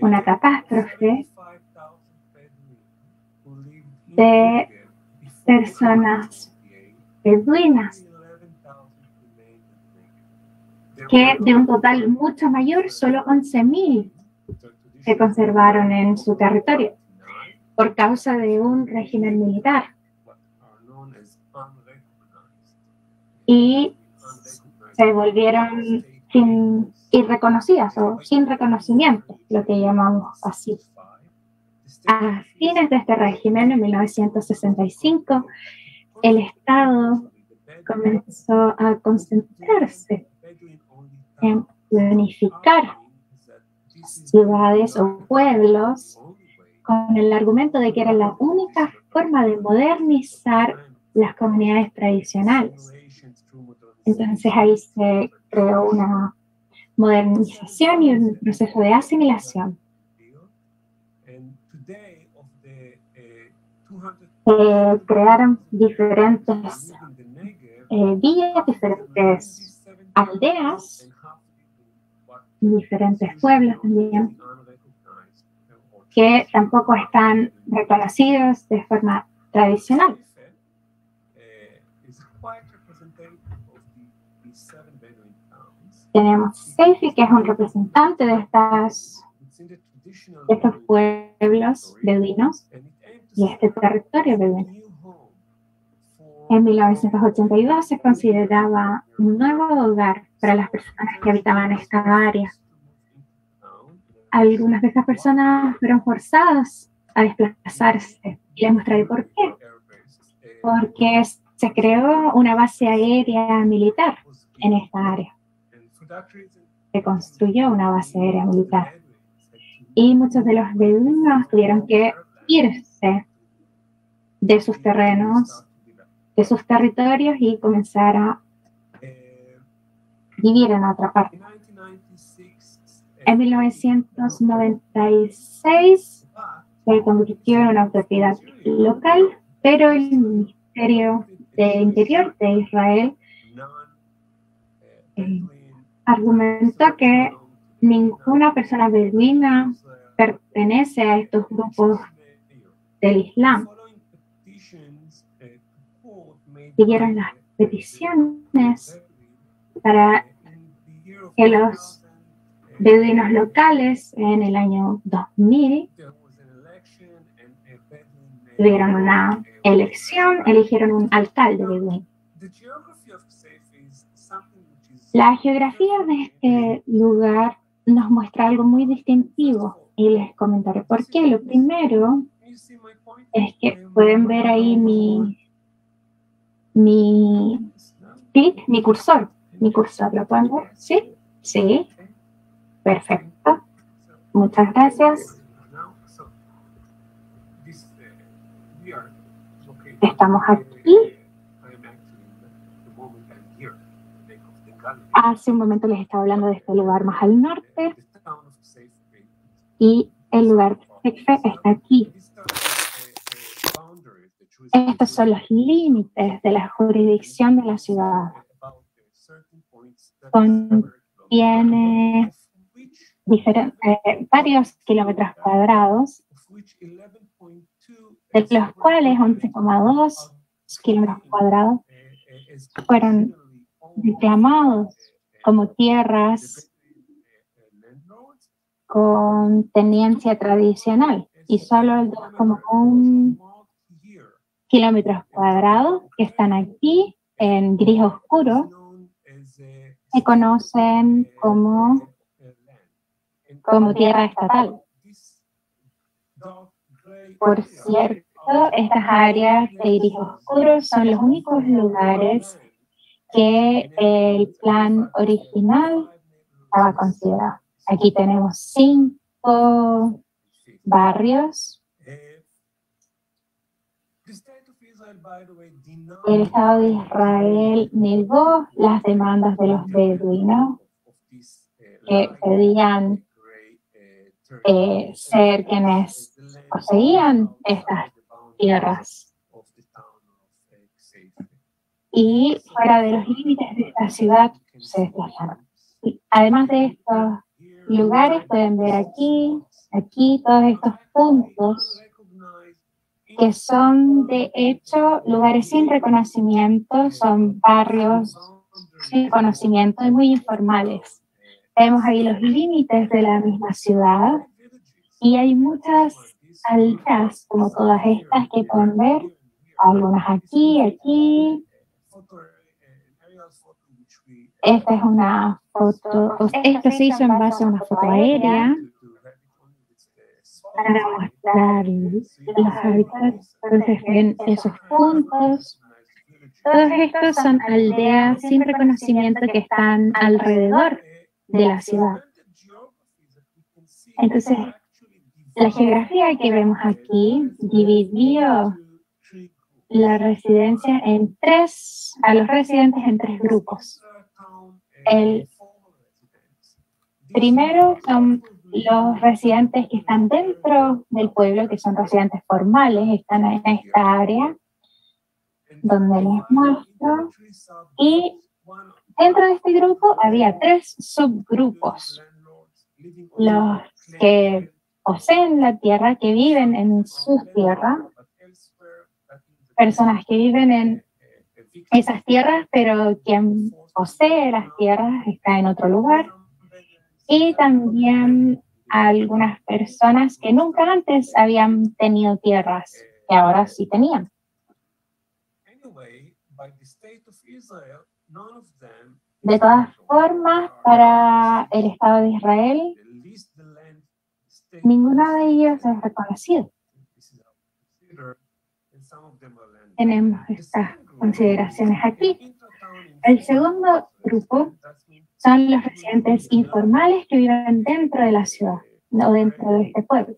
una catástrofe de personas beduinas, que de un total mucho mayor, solo 11.000 se conservaron en su territorio por causa de un régimen militar. Y se volvieron sin irreconocidas o sin reconocimiento, lo que llamamos así. A fines de este régimen, en 1965, el Estado comenzó a concentrarse en planificar ciudades o pueblos con el argumento de que era la única forma de modernizar las comunidades tradicionales. Entonces ahí se creó una modernización y un proceso de asimilación. Se crearon diferentes eh, villas, diferentes aldeas, diferentes pueblos también, que tampoco están reconocidos de forma tradicional. Tenemos Seifi, que es un representante de, estas, de estos pueblos beduinos y este territorio beduino. En 1982 se consideraba un nuevo hogar para las personas que habitaban esta área. Algunas de estas personas fueron forzadas a desplazarse les mostraré por qué. Porque se creó una base aérea militar en esta área. Se construyó una base aérea militar. Y muchos de los beduinos tuvieron que irse de sus terrenos, de sus territorios y comenzar a vivir en otra parte. En 1996 se convirtió en una autoridad local, pero el Ministerio de Interior de Israel eh, argumentó que ninguna persona beduina pertenece a estos grupos del Islam. Siguieron las peticiones para que los beduinos locales en el año 2000 tuvieron una elección, eligieron un alcalde beduino. La geografía de este lugar nos muestra algo muy distintivo y les comentaré por qué. Lo primero es que pueden ver ahí mi, mi, mi cursor. Mi cursor, ¿lo pueden ver? ¿Sí? Sí. Perfecto. Muchas gracias. Estamos aquí. Hace un momento les estaba hablando de este lugar más al norte y el lugar Sekfe está aquí. Estos son los límites de la jurisdicción de la ciudad. Contiene eh, varios kilómetros cuadrados, de los cuales 11,2 kilómetros cuadrados fueron reclamados como tierras con tenencia tradicional y solo el 2,1 kilómetros cuadrados que están aquí en gris oscuro se conocen como, como tierra estatal. Por cierto, estas áreas de gris oscuro son los únicos lugares que el plan original estaba considerado. Aquí tenemos cinco barrios. El Estado de Israel negó las demandas de los beduinos que pedían eh, ser quienes poseían estas tierras. Y fuera de los límites de esta ciudad se desplazaron. Y Además de estos lugares, pueden ver aquí, aquí, todos estos puntos que son de hecho lugares sin reconocimiento, son barrios sin conocimiento y muy informales. Vemos ahí los límites de la misma ciudad y hay muchas aldeas como todas estas que pueden ver, algunas aquí, aquí. Esta es una foto, esto se hizo en base a una foto aérea para mostrar los hábitats. Entonces ven esos puntos. Todos estos son aldeas sin reconocimiento que están alrededor de la ciudad. Entonces, la geografía que vemos aquí dividió la residencia en tres, a los residentes en tres grupos. El primero son los residentes que están dentro del pueblo, que son residentes formales, están en esta área donde les muestro. Y dentro de este grupo había tres subgrupos. Los que poseen la tierra, que viven en sus tierras, personas que viven en esas tierras, pero quien posee las tierras está en otro lugar. Y también algunas personas que nunca antes habían tenido tierras, que ahora sí tenían. De todas formas, para el Estado de Israel, ninguno de ellos es reconocido. Tenemos estas consideraciones aquí. El segundo grupo son los residentes informales que viven dentro de la ciudad o dentro de este pueblo,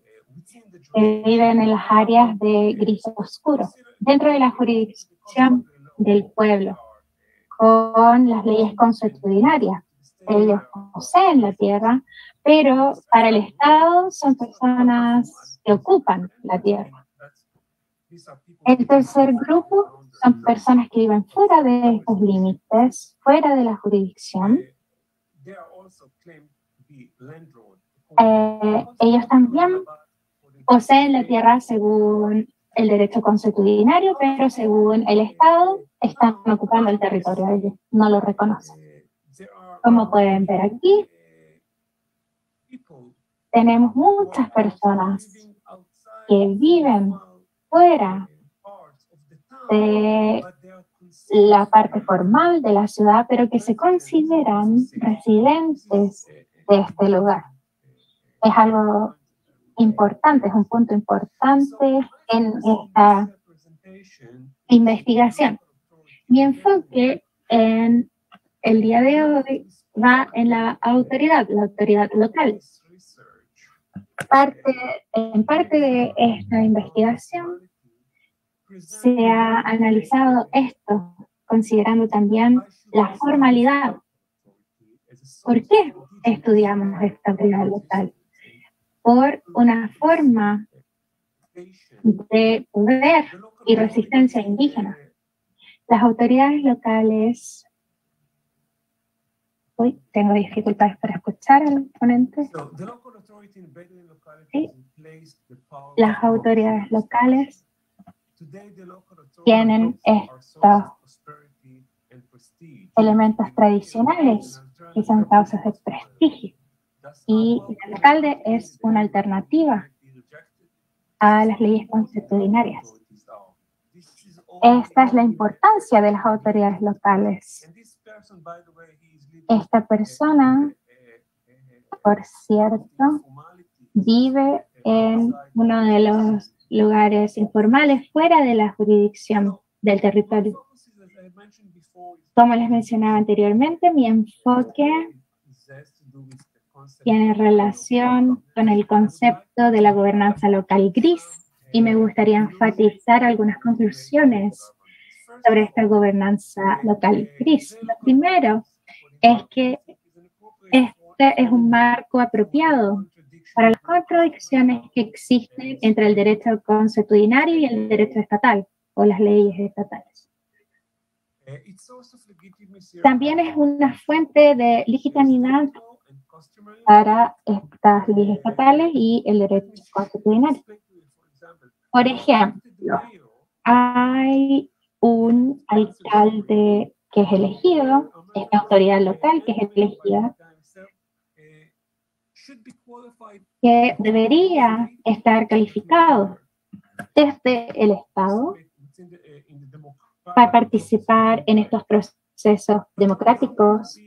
que viven en las áreas de gris oscuro, dentro de la jurisdicción del pueblo, con las leyes consuetudinarias. Ellos poseen la tierra, pero para el Estado son personas que ocupan la tierra. El tercer grupo son personas que viven fuera de estos límites, fuera de la jurisdicción. Eh, ellos también poseen la tierra según el derecho consuetudinario, pero según el Estado están ocupando el territorio, ellos no lo reconocen. Como pueden ver aquí, tenemos muchas personas que viven fuera de la parte formal de la ciudad, pero que se consideran residentes de este lugar. Es algo importante, es un punto importante en esta investigación. Mi enfoque en el día de hoy va en la autoridad, la autoridad local. En parte de esta investigación se ha analizado esto, considerando también la formalidad. ¿Por qué estudiamos esta autoridad local? Por una forma de poder y resistencia indígena. Las autoridades locales Uy, tengo dificultades para escuchar al ponente. Sí. Las autoridades locales tienen estos elementos tradicionales que son causas de prestigio. Y el alcalde es una alternativa a las leyes constitucionarias. Esta es la importancia de las autoridades locales. Esta persona, por cierto, vive en uno de los lugares informales fuera de la jurisdicción del territorio. Como les mencionaba anteriormente, mi enfoque tiene relación con el concepto de la gobernanza local gris y me gustaría enfatizar algunas conclusiones sobre esta gobernanza local gris. Lo primero es que este es un marco apropiado para las contradicciones que existen entre el derecho consuetudinario y el derecho estatal o las leyes estatales. También es una fuente de legitimidad para estas leyes estatales y el derecho consuetudinario. Por ejemplo, hay un alcalde que es elegido, esta autoridad local que es elegida, que debería estar calificado desde el Estado para participar en estos procesos democráticos,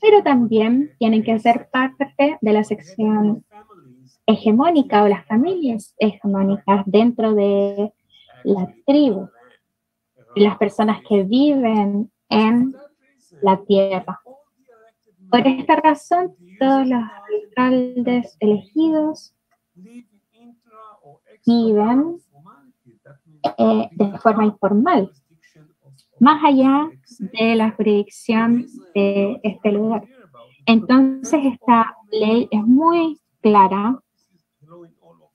pero también tienen que ser parte de la sección hegemónica o las familias hegemónicas dentro de la tribu, las personas que viven en la tierra. Por esta razón, todos los alcaldes elegidos viven eh, de forma informal, más allá de la jurisdicción de este lugar. Entonces, esta ley es muy clara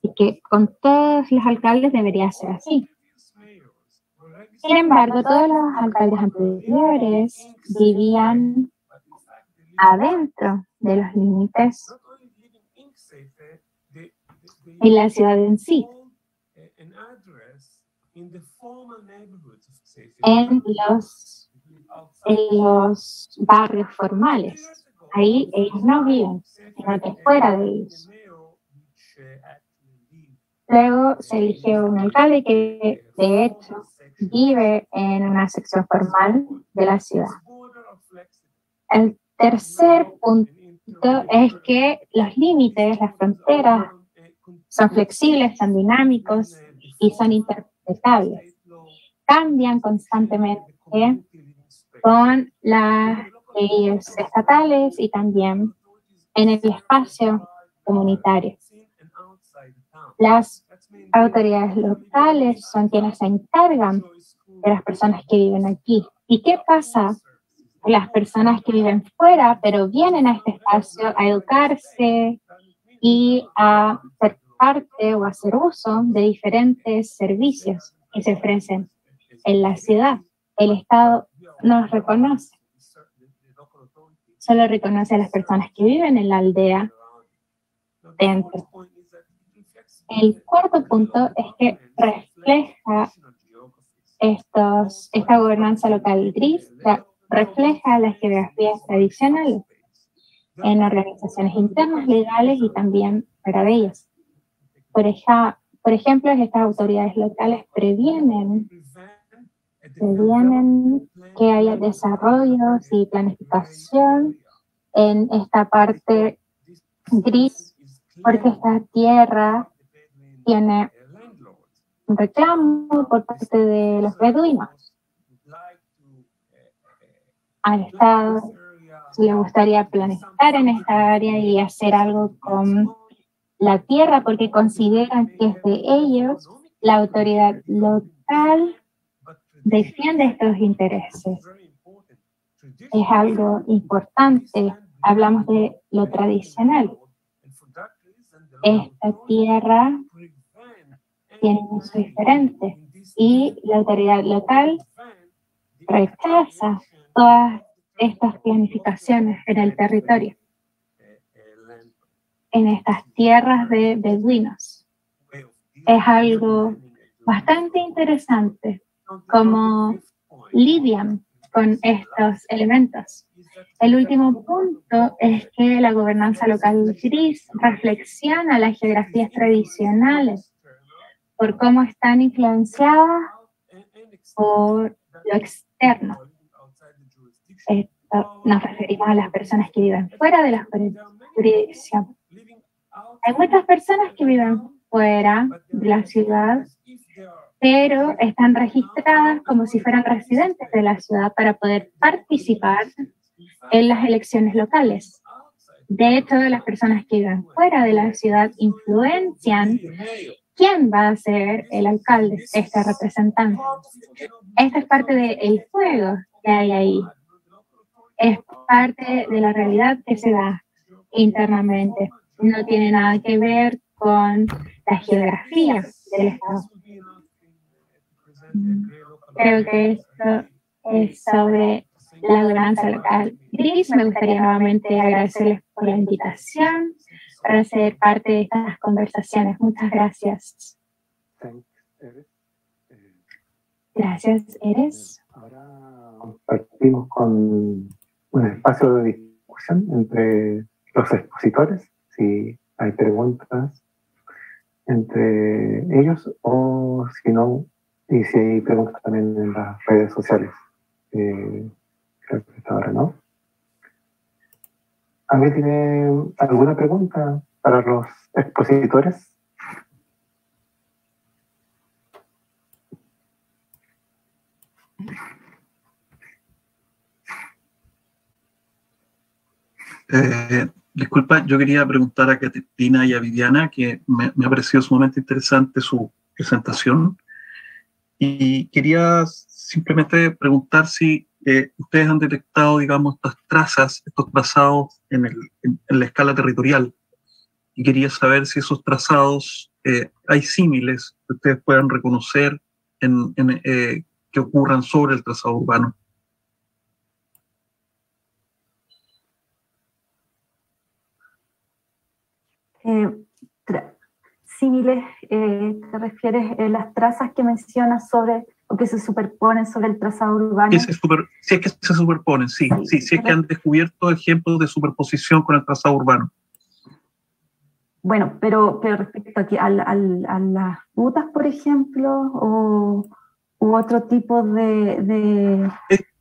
y que con todos los alcaldes debería ser así. Sin embargo, todos los alcaldes anteriores vivían adentro de los límites en la ciudad en sí, en los, en los barrios formales. Ahí ellos no viven, sino que fuera de ellos. Luego se eligió un alcalde que, de hecho, vive en una sección formal de la ciudad. El tercer punto es que los límites, las fronteras, son flexibles, son dinámicos y son interpretables. Cambian constantemente con las leyes estatales y también en el espacio comunitario. Las autoridades locales son quienes se encargan de las personas que viven aquí. ¿Y qué pasa las personas que viven fuera, pero vienen a este espacio a educarse y a ser parte o hacer uso de diferentes servicios que se ofrecen en la ciudad? El Estado no reconoce. Solo reconoce a las personas que viven en la aldea dentro. El cuarto punto es que refleja estos, esta gobernanza local gris, refleja las geografías tradicionales en organizaciones internas, legales y también de ellas. Por, ejemplo, estas autoridades locales previenen, previenen que haya desarrollos y planificación en esta parte gris, porque esta tierra tiene reclamo por parte de los beduinos al Estado si le gustaría planificar en esta área y hacer algo con la tierra porque consideran que es de ellos, la autoridad local defiende estos intereses. Es algo importante. Hablamos de lo tradicional. Esta tierra tiene un uso diferente y la autoridad local rechaza todas estas planificaciones en el territorio, en estas tierras de beduinos. Es algo bastante interesante cómo lidian con estos elementos. El último punto es que la gobernanza local gris reflexiona las geografías tradicionales por cómo están influenciadas por lo externo. Nos referimos a las personas que viven fuera de la jurisdicción. Hay muchas personas que viven fuera de la ciudad, pero están registradas como si fueran residentes de la ciudad para poder participar en las elecciones locales. De hecho, las personas que viven fuera de la ciudad influencian quién va a ser el alcalde, este representante. Esta es parte del fuego que hay ahí. Es parte de la realidad que se da internamente. No tiene nada que ver con la geografía del Estado. Creo que esto es sobre la gobernanza local. Gris, me gustaría nuevamente agradecerles por la invitación para ser parte de estas conversaciones. Muchas gracias. Gracias, Eres. Ahora partimos con un espacio de discusión entre los expositores, si hay preguntas entre ellos o si no, y si hay preguntas también en las redes sociales. Creo que ahora no. ¿Alguien tiene alguna pregunta para los expositores? Eh, disculpa, yo quería preguntar a Caterina y a Viviana, que me, me ha parecido sumamente interesante su presentación, y quería simplemente preguntar si eh, ustedes han detectado, digamos, estas trazas, estos trazados en, el, en, la escala territorial. Y quería saber si esos trazados eh, hay símiles que ustedes puedan reconocer en, en eh, que ocurran sobre el trazado urbano. Símiles, ¿te refieres a las trazas que mencionas sobre o que se superponen sobre el trazado urbano. si es que se superponen, sí, sí, sí, es que han descubierto ejemplos de superposición con el trazado urbano. Bueno, pero, pero respecto aquí a, las rutas, por ejemplo, o u otro tipo de...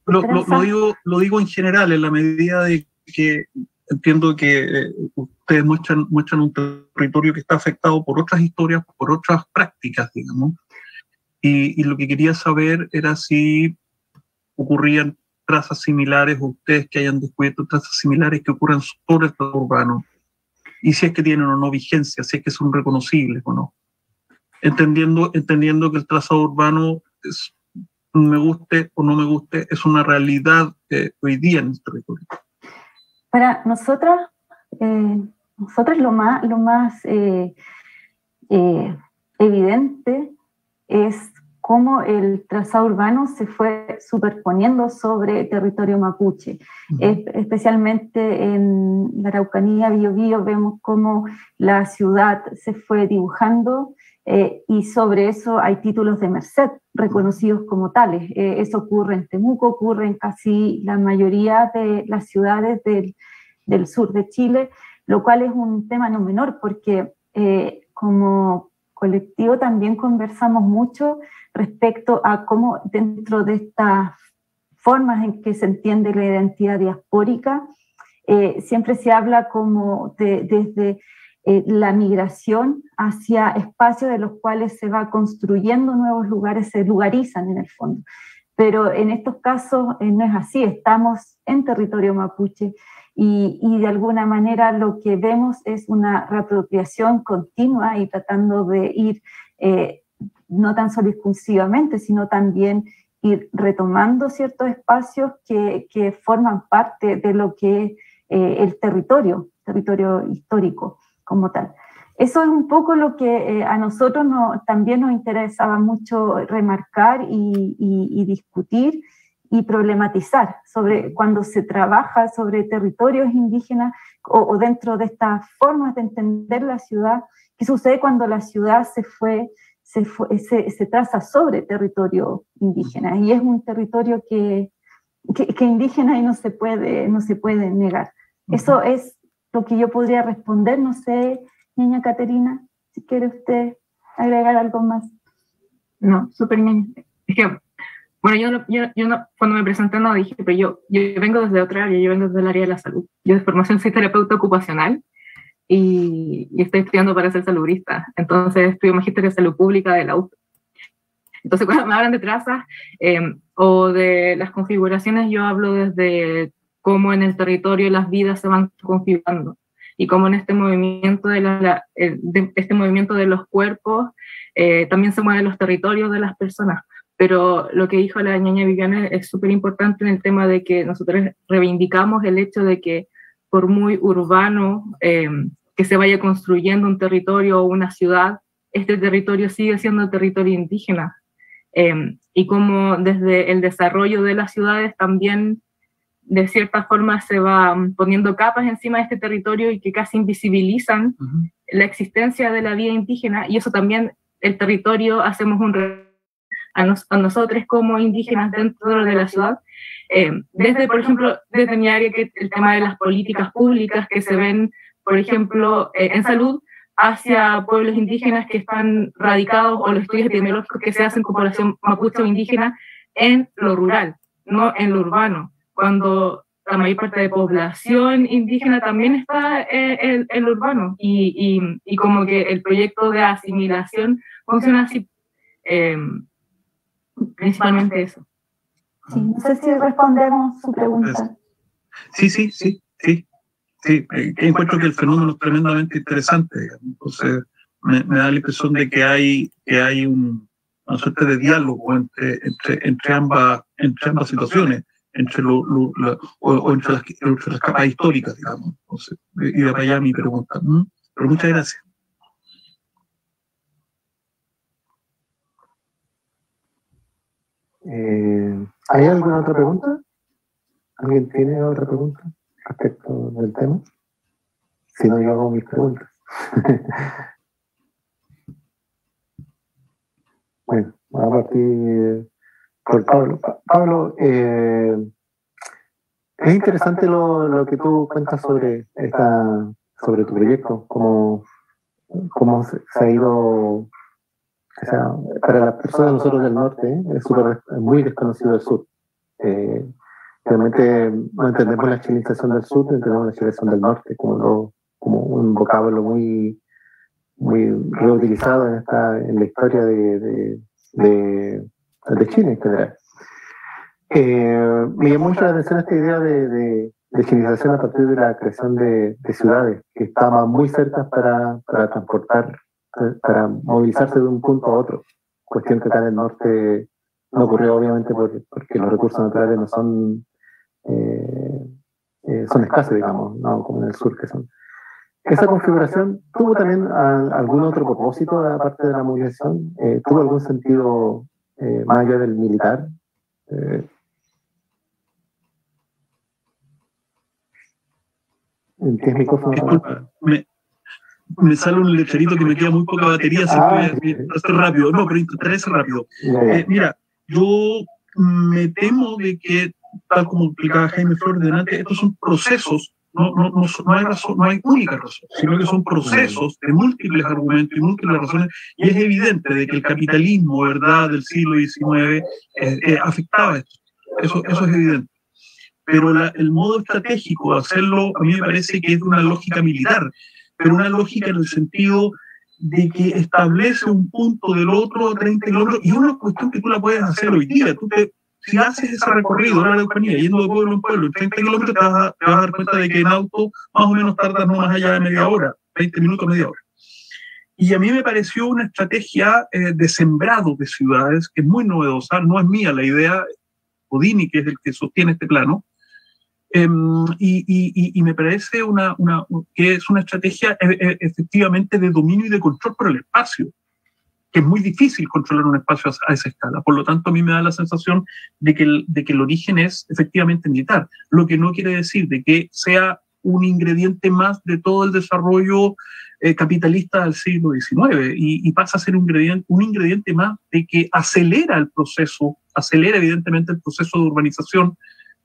lo, digo, lo digo en general, en la medida de que entiendo que eh, ustedes muestran, muestran un territorio que está afectado por otras historias, por otras prácticas, digamos. Y, lo que quería saber era si ocurrían trazas similares o ustedes que hayan descubierto trazas similares que ocurran sobre el estado urbano y si es que tienen o no vigencia, si es que son reconocibles o no. Entendiendo, entendiendo que el trazado urbano, es, me guste o no me guste, es una realidad eh, hoy día en el territorio. Para nosotras, eh, nosotros lo más, lo más eh, evidente es cómo el trazado urbano se fue superponiendo sobre territorio mapuche. especialmente en la Araucanía, Biobío, vemos cómo la ciudad se fue dibujando eh, y sobre eso hay títulos de merced reconocidos como tales. Eh, eso ocurre en Temuco, ocurre en casi la mayoría de las ciudades del, del sur de Chile, lo cual es un tema no menor porque eh, como colectivo también conversamos mucho respecto a cómo dentro de estas formas en que se entiende la identidad diaspórica, eh, siempre se habla como desde eh, la migración hacia espacios de los cuales se va construyendo nuevos lugares, se lugarizan en el fondo. Pero en estos casos eh, no es así, estamos en territorio mapuche y, de alguna manera lo que vemos es una reapropiación continua y tratando de ir eh, no tan solo exclusivamente, sino también ir retomando ciertos espacios que, que forman parte de lo que es eh, el territorio, territorio histórico como tal. Eso es un poco lo que eh, a nosotros no, también nos interesaba mucho remarcar y, y, y discutir y problematizar sobre cuando se trabaja sobre territorios indígenas o, dentro de estas formas de entender la ciudad, qué sucede cuando la ciudad se fue, se, se, traza sobre territorio indígena y es un territorio que, que, indígena y no se puede, no se puede negar. Eso es lo que yo podría responder, no sé, niña Caterina, si quiere usted agregar algo más. No, súper bien. Es que bueno, yo, no, yo, yo no, cuando me presenté no dije, pero yo, yo vengo desde otra área, yo vengo desde el área de la salud. Yo de formación soy terapeuta ocupacional y, y estoy estudiando para ser salubrista. Entonces estudio magisterio de salud pública de la U. Entonces cuando me hablan de trazas em, o de las configuraciones, yo hablo desde cómo en el territorio las vidas se van configurando y cómo en este movimiento de, la, eh, de este movimiento de los cuerpos eh, también se mueven los territorios de las personas pero lo que dijo la ñaña Viviana es súper importante en el tema de que nosotros reivindicamos el hecho de que por muy urbano em, que se vaya construyendo un territorio o una ciudad, este territorio sigue siendo territorio indígena. Em, y como desde el desarrollo de las ciudades también de cierta forma se va poniendo capas encima de este territorio y que casi invisibilizan la existencia de la vida indígena. Y eso también el territorio hacemos un a, nosotros como indígenas dentro de la ciudad. Eh, desde, por ejemplo, desde mi área, que el tema de las políticas públicas que se ven, por ejemplo, eh, en salud, hacia pueblos indígenas que están radicados o los estudios epidemiológicos que se hacen con población mapuche o indígena en lo rural, no en lo urbano, cuando la mayor parte de población indígena también está eh, en, lo urbano y, y, y, como que el proyecto de asimilación funciona así. Eh, Principalmente eso. Sí, no sé si respondemos su pregunta. Sí, sí, sí, sí. sí. Eh, encuentro que el fenómeno es tremendamente interesante. Entonces, me, da la impresión de que hay, que hay un, una suerte de diálogo entre, entre, entre, ambas, entre ambas situaciones, entre lo, las, capas históricas, digamos. Entonces, y de allá mi pregunta. ¿Mm? Pero muchas gracias. Eh, ¿Hay alguna otra pregunta? ¿Alguien tiene otra pregunta respecto del tema? Si no, yo hago mis preguntas. bueno, a partir por Pablo. Eh, es interesante lo, que tú cuentas sobre esta, sobre tu proyecto, cómo, cómo se ha ido para las personas nosotros del norte es super, muy desconocido el sur. Eh, realmente no entendemos la chilenización del sur, entendemos la chilenización del norte como, un vocablo muy, muy reutilizado en, esta, en la historia de, Chile en general. Eh, me llamó mucho la atención esta idea de, de, de a partir de la creación de, ciudades que estaban muy cerca para, para transportar para movilizarse de un punto a otro. Cuestión que acá en el norte no ocurrió obviamente porque los recursos naturales no son, eh, eh, son escasos, digamos, no como en el sur que son. ¿Esa configuración tuvo también algún otro propósito aparte de la movilización? Eh, ¿Tuvo algún sentido más allá del militar? ¿Tienes micrófono? me sale un lecherito que me queda muy poca batería, así ah, que voy a hacer rápido. No, pero intentaré ser rápido. Eh, mira, yo me temo de que, tal como explicaba Jaime Flores delante, estos son procesos, no, no, no, no, hay razón, no hay única razón, sino que son procesos de múltiples argumentos y múltiples razones, y es evidente de que el capitalismo, ¿verdad?, del siglo XIX eh, afectaba esto. Eso, eso es evidente pero el modo estratégico de hacerlo a mí me parece que es una lógica militar pero una lógica en el sentido de que establece un punto del otro a 30 kilómetros y una cuestión que tú la puedes hacer hoy día. Si haces ese recorrido ahora la Eucanía, yendo de pueblo en pueblo, en 30 kilómetros te vas, a, te vas, a, dar cuenta de que en auto más o menos tardas no más allá de media hora, 20 minutos, media hora. Y a mí me pareció una estrategia eh, de sembrado de ciudades que es muy novedosa, no es mía la idea, Odini, que es el que sostiene este plano, Em, y, me parece una, una, que es una estrategia e, e, efectivamente de dominio y de control por el espacio. Que es muy difícil controlar un espacio a, esa escala. Por lo tanto, a mí me da la sensación de que, el, de que el origen es efectivamente militar, lo que no quiere decir de que sea un ingrediente más de todo el desarrollo eh, capitalista del siglo XIX y, pasa a ser un ingrediente, un ingrediente más de que acelera el proceso, acelera evidentemente el proceso de urbanización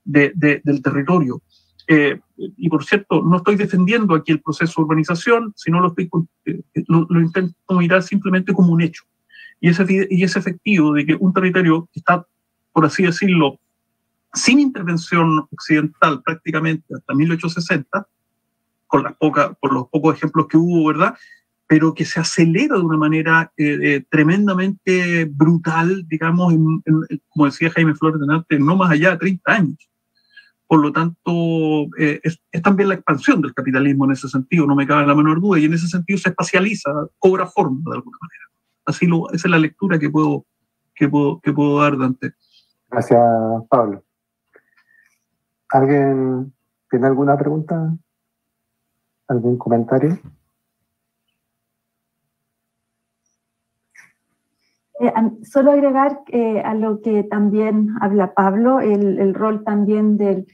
del territorio. Eh, y por cierto, no estoy defendiendo aquí el proceso de urbanización, sino lo, estoy, eh, lo, intento mirar simplemente como un hecho. Y es, y es efectivo de que un territorio que está, por así decirlo, sin intervención occidental prácticamente hasta 1860, con las pocas, por los pocos ejemplos que hubo, ¿verdad? Pero que se acelera de una manera eh, tremendamente brutal, digamos, como decía Jaime Flores de no más allá de 30 años. Por lo tanto, eh, es, también la expansión del capitalismo en ese sentido, no me cabe la menor duda, y en ese sentido se espacializa, cobra forma de alguna manera. Así lo, esa es la lectura que puedo, que puedo, que puedo dar, Dante. Gracias, Pablo. ¿Alguien tiene alguna pregunta? ¿Algún comentario? Eh, solo agregar eh, a lo que también habla Pablo, el, rol también del,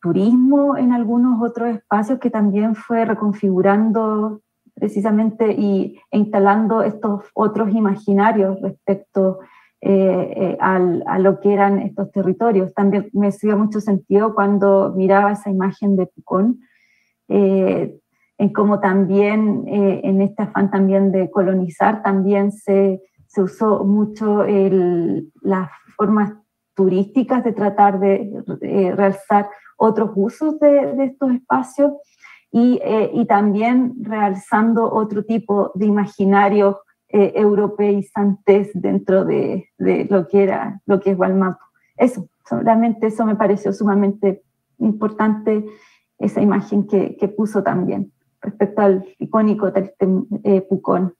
turismo en algunos otros espacios que también fue reconfigurando precisamente y, e instalando estos otros imaginarios respecto eh, a lo que eran estos territorios. También me hacía mucho sentido cuando miraba esa imagen de Pucón, en cómo también eh, en este afán también de colonizar también se, se usó mucho las formas turísticas de tratar de realzar otros usos de, estos espacios y, eh, y, también realzando otro tipo de imaginarios eh, europeizantes dentro de, de, lo que era lo que es Gualmapu. Eso, solamente eso me pareció sumamente importante esa imagen que, que puso también respecto al icónico eh, Pucón.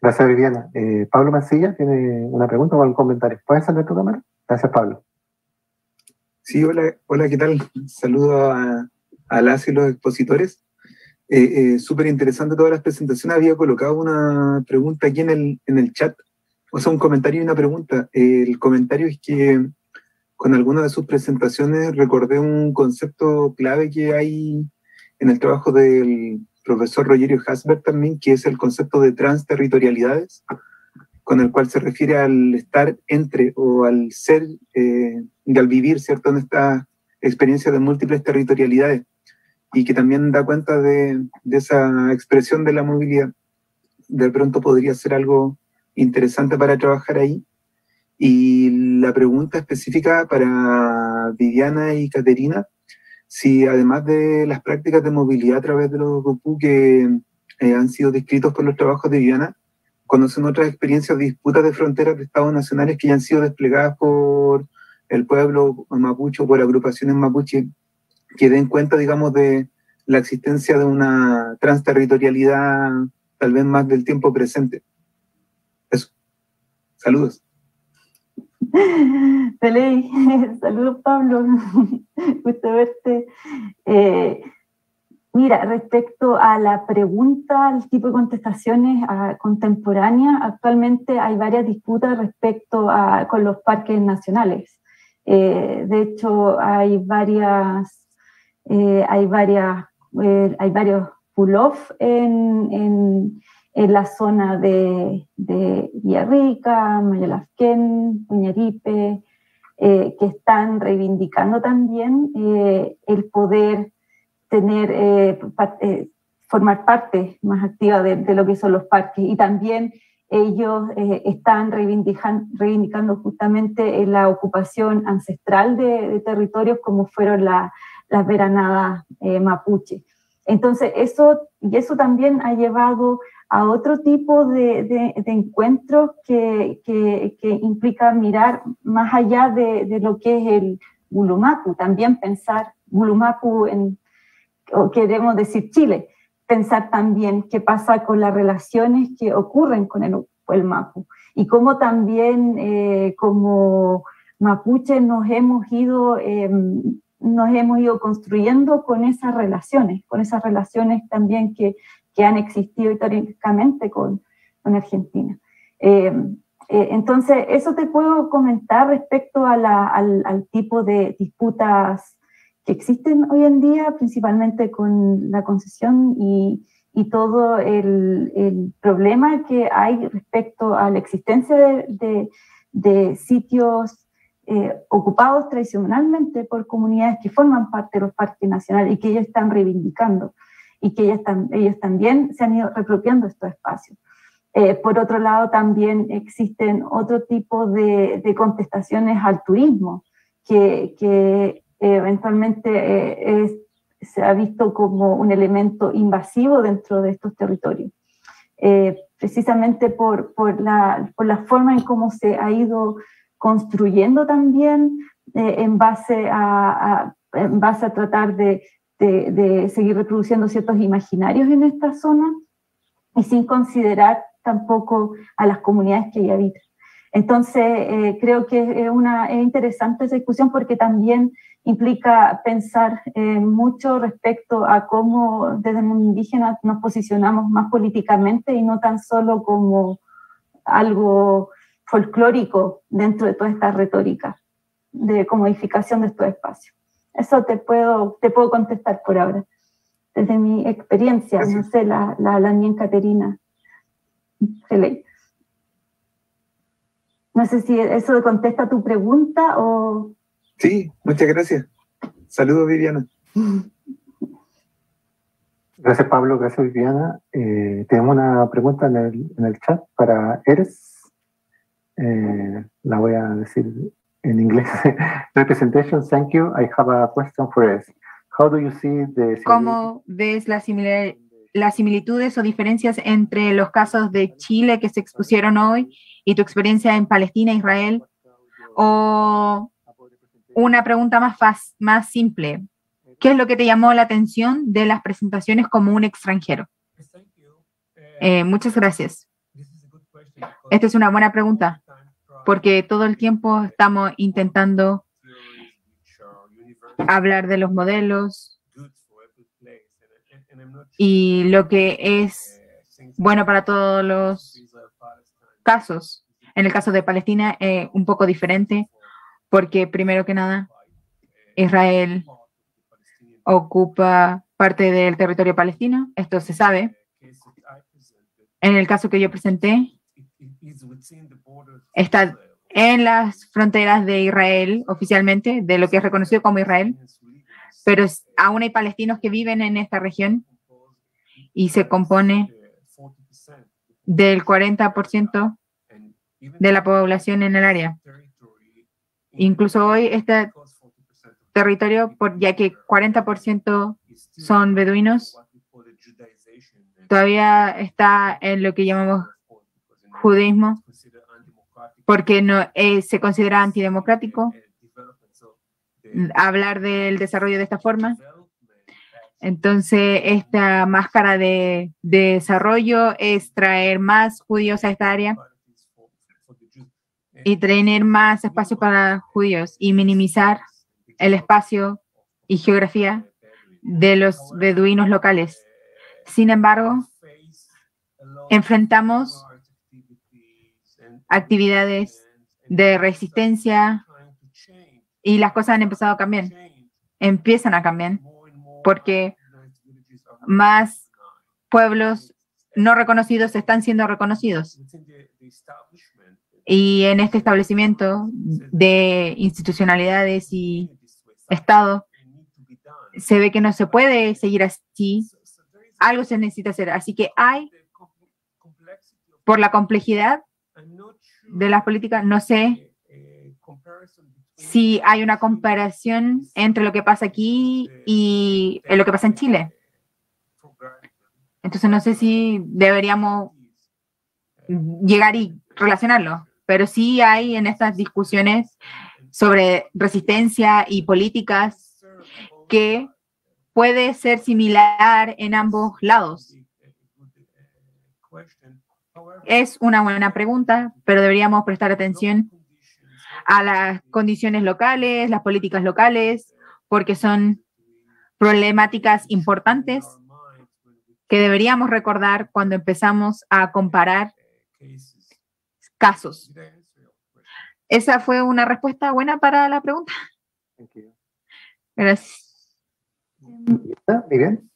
Gracias, Viviana. Eh, Pablo Mancilla tiene una pregunta o algún comentario. ¿Puedes salir tu cámara? Gracias, Pablo. Sí, hola, hola ¿qué tal? Saludo a, a las y los expositores. Eh, eh, Súper interesante todas las presentaciones. Había colocado una pregunta aquí en el, en el chat, o sea, un comentario y una pregunta. el comentario es que con alguna de sus presentaciones recordé un concepto clave que hay en el trabajo del profesor Rogerio Hasberg también, que es el concepto de transterritorialidades, con el cual se refiere al estar entre o al ser eh, y al vivir, ¿cierto?, en esta experiencia de múltiples territorialidades y que también da cuenta de, de esa expresión de la movilidad. De pronto podría ser algo interesante para trabajar ahí. Y la pregunta específica para Viviana y Caterina si además de las prácticas de movilidad a través de los GOPU que eh, han sido descritos por los trabajos de Viviana, conocen otras experiencias de disputas de fronteras de estados nacionales que ya han sido desplegadas por el pueblo mapuche o por agrupaciones mapuche que den cuenta, digamos, de la existencia de una transterritorialidad tal vez más del tiempo presente. Eso. Saludos. Peley, saludos Pablo, gusto verte. Eh, mira, respecto a la pregunta, el tipo de contestaciones contemporáneas, actualmente hay varias disputas respecto a con los parques nacionales. Eh, de hecho, hay varias, eh, hay varias, hay varios pull-off en en la zona de, de Villarrica, Mayalafquén, Puñaripe, eh, que están reivindicando también eh, el poder tener, eh, formar parte más activa de, lo que son los parques y también ellos están reivindicando justamente la ocupación ancestral de, territorios como fueron las veranadas mapuche. Entonces, eso, y eso también ha llevado a otro tipo de, de, encuentros que, que, que, implica mirar más allá de, de, lo que es el Bulumapu, también pensar Bulumapu en, o queremos decir Chile, pensar también qué pasa con las relaciones que ocurren con el, el Mapu. Y cómo también eh, como mapuche nos hemos ido em, nos hemos ido construyendo con esas relaciones, con esas relaciones también que, que han existido históricamente con, con Argentina. Eh, eh, entonces, eso te puedo comentar respecto al, tipo de disputas que existen hoy en día, principalmente con la concesión y, y todo el, problema que hay respecto a la existencia de, de, de sitios eh, ocupados tradicionalmente por comunidades que forman parte de los parques nacionales y que ellos están reivindicando y que están, ellos también se han ido repropiando estos espacios. Eh, por otro lado, también existen otro tipo de, de contestaciones al turismo, que, que eventualmente eh, es, se ha visto como un elemento invasivo dentro de estos territorios, eh, precisamente por, por, la, por la forma en cómo se ha ido construyendo también eh, en, base a, a, en base a tratar de, de, seguir reproduciendo ciertos imaginarios en esta zona y sin considerar tampoco a las comunidades que ahí habitan. Entonces, eh, creo que es, una, es interesante esa discusión porque también implica pensar eh, mucho respecto a cómo desde el mundo indígena nos posicionamos más políticamente y no tan solo como algo folclórico dentro de toda esta retórica de comodificación de estos espacios. Eso te puedo, te puedo contestar por ahora, desde mi experiencia, Gracias. no sé, la, la, la niña Caterina. No sé si eso contesta tu pregunta o... Sí, muchas gracias. Saludos, Viviana. Gracias, Pablo. Gracias, Viviana. Eh, tenemos una pregunta en el, en el chat para Eres. Eh, la voy a decir en inglés. Representation, thank you. I have a question for Eres. How do you see the... ¿Cómo ves la similar las similitudes o diferencias entre los casos de Chile que se expusieron hoy y tu experiencia en Palestina, Israel? O una pregunta más, más simple. ¿Qué es lo que te llamó la atención de las presentaciones como un extranjero? Eh, muchas gracias. Esta es una buena pregunta, porque todo el tiempo estamos intentando hablar de los modelos, y lo que es bueno para todos los casos. En el caso de Palestina, eh, un poco diferente, porque primero que nada, Israel ocupa parte del territorio palestino, esto se sabe. En el caso que yo presenté, está en las fronteras de Israel oficialmente, de lo que es reconocido como Israel, pero aún hay palestinos que viven en esta región y se compone del 40% de la población en el área. Incluso hoy este territorio, ya que 40% son beduinos, todavía está en lo que llamamos judaísmo, porque no eh, se considera antidemocrático hablar del desarrollo de esta forma. Entonces, esta máscara de, de, desarrollo es traer más judíos a esta área y tener más espacio para judíos y minimizar el espacio y geografía de los beduinos locales. Sin embargo, enfrentamos actividades de resistencia y las cosas han empezado a cambiar, empiezan a cambiar porque más pueblos no reconocidos están siendo reconocidos. Y en este establecimiento de institucionalidades y Estado, se ve que no se puede seguir así. Algo se necesita hacer. Así que hay, por la complejidad de las políticas, no sé si hay una comparación entre lo que pasa aquí y lo que pasa en Chile. Entonces no sé si deberíamos llegar y relacionarlo, pero sí hay en estas discusiones sobre resistencia y políticas que puede ser similar en ambos lados. Es una buena pregunta, pero deberíamos prestar atención a las condiciones locales, las políticas locales, porque son problemáticas importantes que deberíamos recordar cuando empezamos a comparar casos. ¿Esa fue una respuesta buena para la pregunta? Gracias. ¿Está? ¿Muy bien?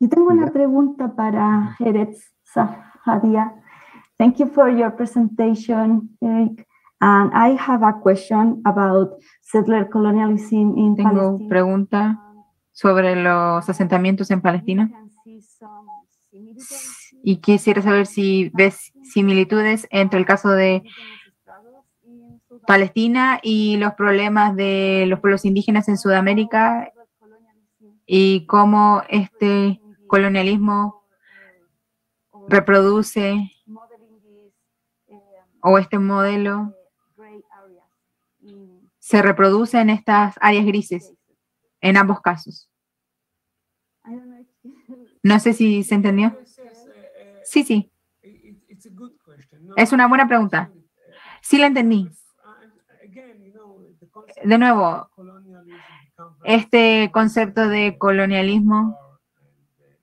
Yo tengo una pregunta para Eretz Safadia. Thank you for your presentation, Eric. And I have a question about settler colonialism in Tengo Palestine. pregunta sobre los asentamientos en Palestina y quisiera saber si ves similitudes entre el caso de Palestina y los problemas de los pueblos indígenas en Sudamérica y cómo este colonialismo reproduce o este modelo se reproduce en estas áreas grises, en ambos casos. No sé si se entendió. Sí, sí, Es una buena pregunta. sí la entendí. De nuevo, este concepto de colonialismo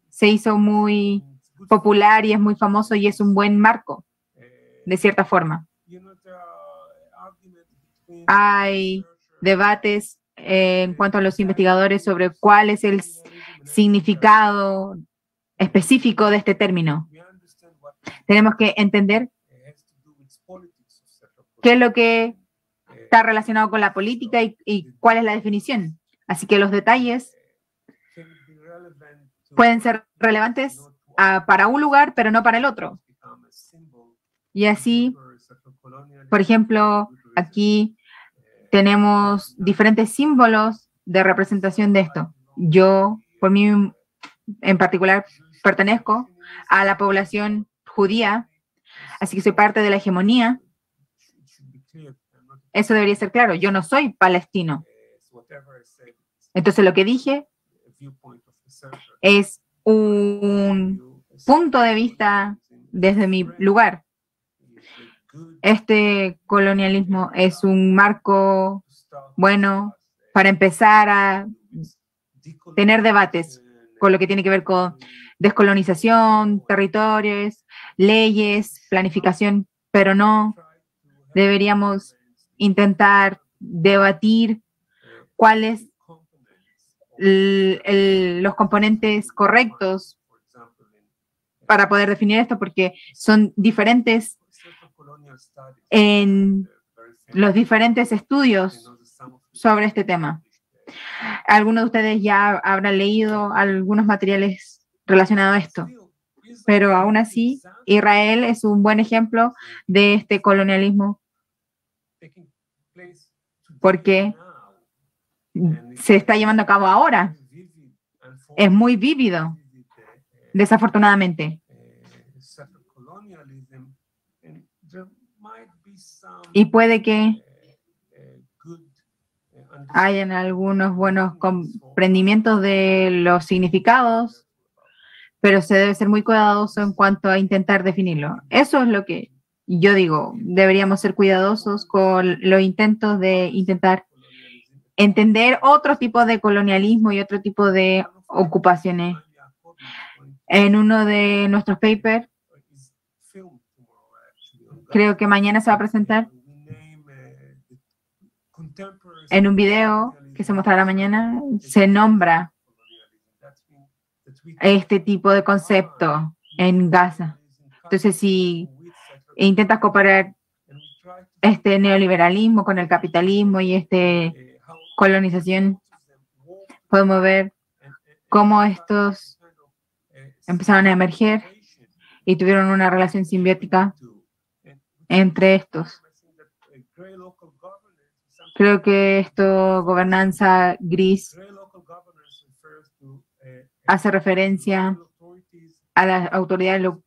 se hizo muy popular y es muy famoso y es un buen marco, uh, de cierta forma. arguments between Hay Debates eh, en cuanto a los investigadores sobre cuál es el significado específico de este término. Tenemos que entender qué es lo que está relacionado con la política y, y cuál es la definición. Así que los detalles pueden ser relevantes para un lugar, pero no para el otro. Y así, por ejemplo, aquí tenemos diferentes símbolos de representación de esto. Yo, por mí en particular, pertenezco a la población judía, así que soy parte de la hegemonía. Eso debería ser claro. Yo no soy palestino. Entonces lo que dije es un punto de vista desde mi lugar. Este colonialismo es un marco bueno para empezar a tener debates con lo que tiene que ver con descolonización, territorios, leyes, planificación, pero no deberíamos intentar debatir cuáles components los componentes correctos para poder definir esto, porque son diferentes en los diferentes estudios sobre este tema. Algunos de ustedes ya habrán leído algunos materiales relacionados a esto, pero aún así Israel es un buen ejemplo de este colonialismo porque. Se está llevando a cabo ahora. Es muy vívido, desafortunadamente. Y puede que hayan algunos buenos comprendimientos de los significados, pero se debe ser muy cuidadoso en cuanto a intentar definirlo. Eso es lo que yo digo, deberíamos ser cuidadosos con los intentos de intentar entender otro tipo de colonialismo y otro tipo de ocupaciones. En uno de nuestros papers, creo que mañana se va a presentar en un video que se mostrará mañana, se nombra este tipo de concepto en Gaza. Entonces, si intentas comparar este neoliberalismo con el capitalismo y este colonización, podemos ver cómo estos empezaron a emerger y tuvieron una relación simbiótica entre estos. Creo que esto, gobernanza gris, hace referencia a las autoridades lo-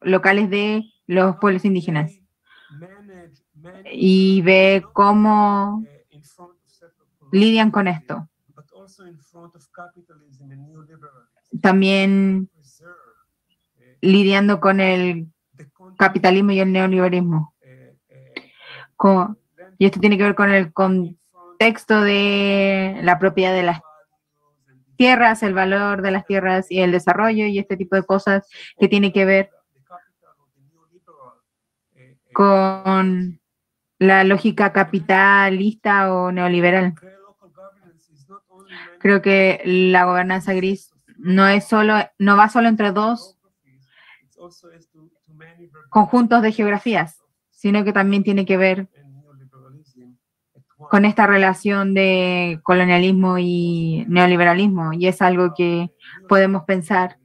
locales de los pueblos indígenas y ve cómo lidian con esto. También lidiando con el capitalismo y el neoliberalismo. Y esto tiene que ver con el contexto de la propiedad de las tierras, el valor de las tierras y el desarrollo y este tipo de cosas que tiene que ver con la lógica capitalista o neoliberal. Creo que la gobernanza gris no es solo, no va solo entre dos conjuntos de geografías, sino que también tiene que ver con esta relación de colonialismo y neoliberalismo, y es algo que podemos pensar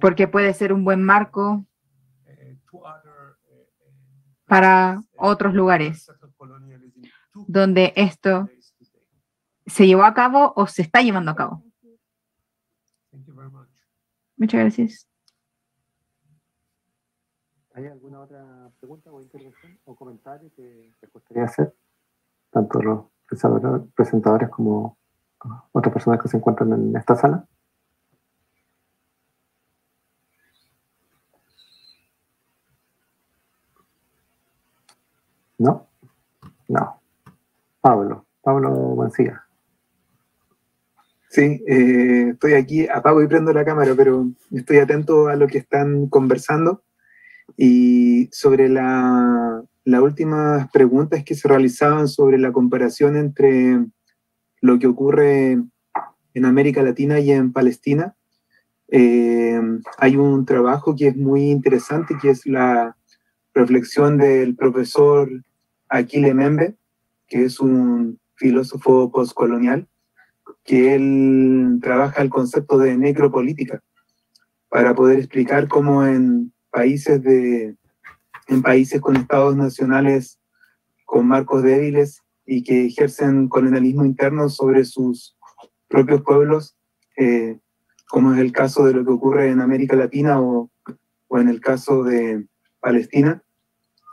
porque puede ser un buen marco para otros lugares donde esto se llevó a cabo o se está llevando a cabo. Muchas gracias. ¿Hay alguna otra pregunta o intervención o comentario que les gustaría hacer? Tanto los presentadores, presentadores como otras personas que se encuentran en esta sala. ¿No? No. Pablo, Pablo Mancilla. Sí, eh, estoy aquí, apago y prendo la cámara, pero estoy atento a lo que están conversando. Y sobre la, las últimas preguntas que se realizaban sobre la comparación entre lo que ocurre en América Latina y en Palestina, eh, hay un trabajo que es muy interesante, que es la reflexión del profesor Aquile Membe, que es un filósofo postcolonial, que él trabaja el concepto de necropolítica para poder explicar cómo en países de en países con estados nacionales con marcos débiles y que ejercen colonialismo interno sobre sus propios pueblos, eh, como es el caso de lo que ocurre en América Latina o, o en el caso de Palestina,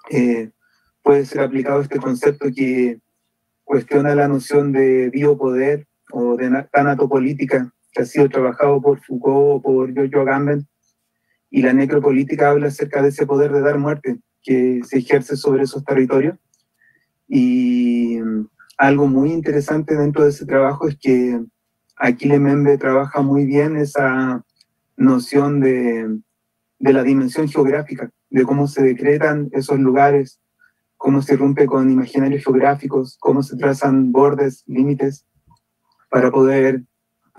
eh, puede ser aplicado este concepto que cuestiona la noción de biopoder o de tanatopolítica que ha sido trabajado por Foucault o por Giorgio Agamben. Y la necropolítica habla acerca de ese poder de dar muerte que se ejerce sobre esos territorios. Y algo muy interesante dentro de ese trabajo es que Aquile Membe trabaja muy bien esa noción de, de la dimensión geográfica, de cómo se decretan esos lugares, cómo se rompe con imaginarios geográficos, cómo se trazan bordes, límites, para poder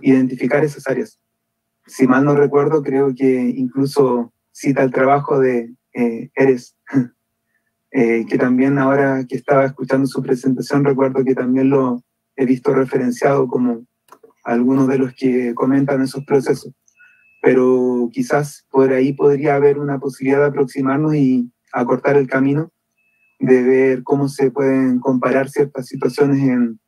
identificar esas áreas. Si mal no recuerdo, creo que incluso cita el trabajo de eh, Eres, eh, que también ahora que estaba escuchando su presentación, recuerdo que también lo he visto referenciado como algunos de los que comentan esos procesos. Pero quizás por ahí podría haber una posibilidad de aproximarnos y acortar el camino de ver cómo se pueden comparar ciertas situaciones en,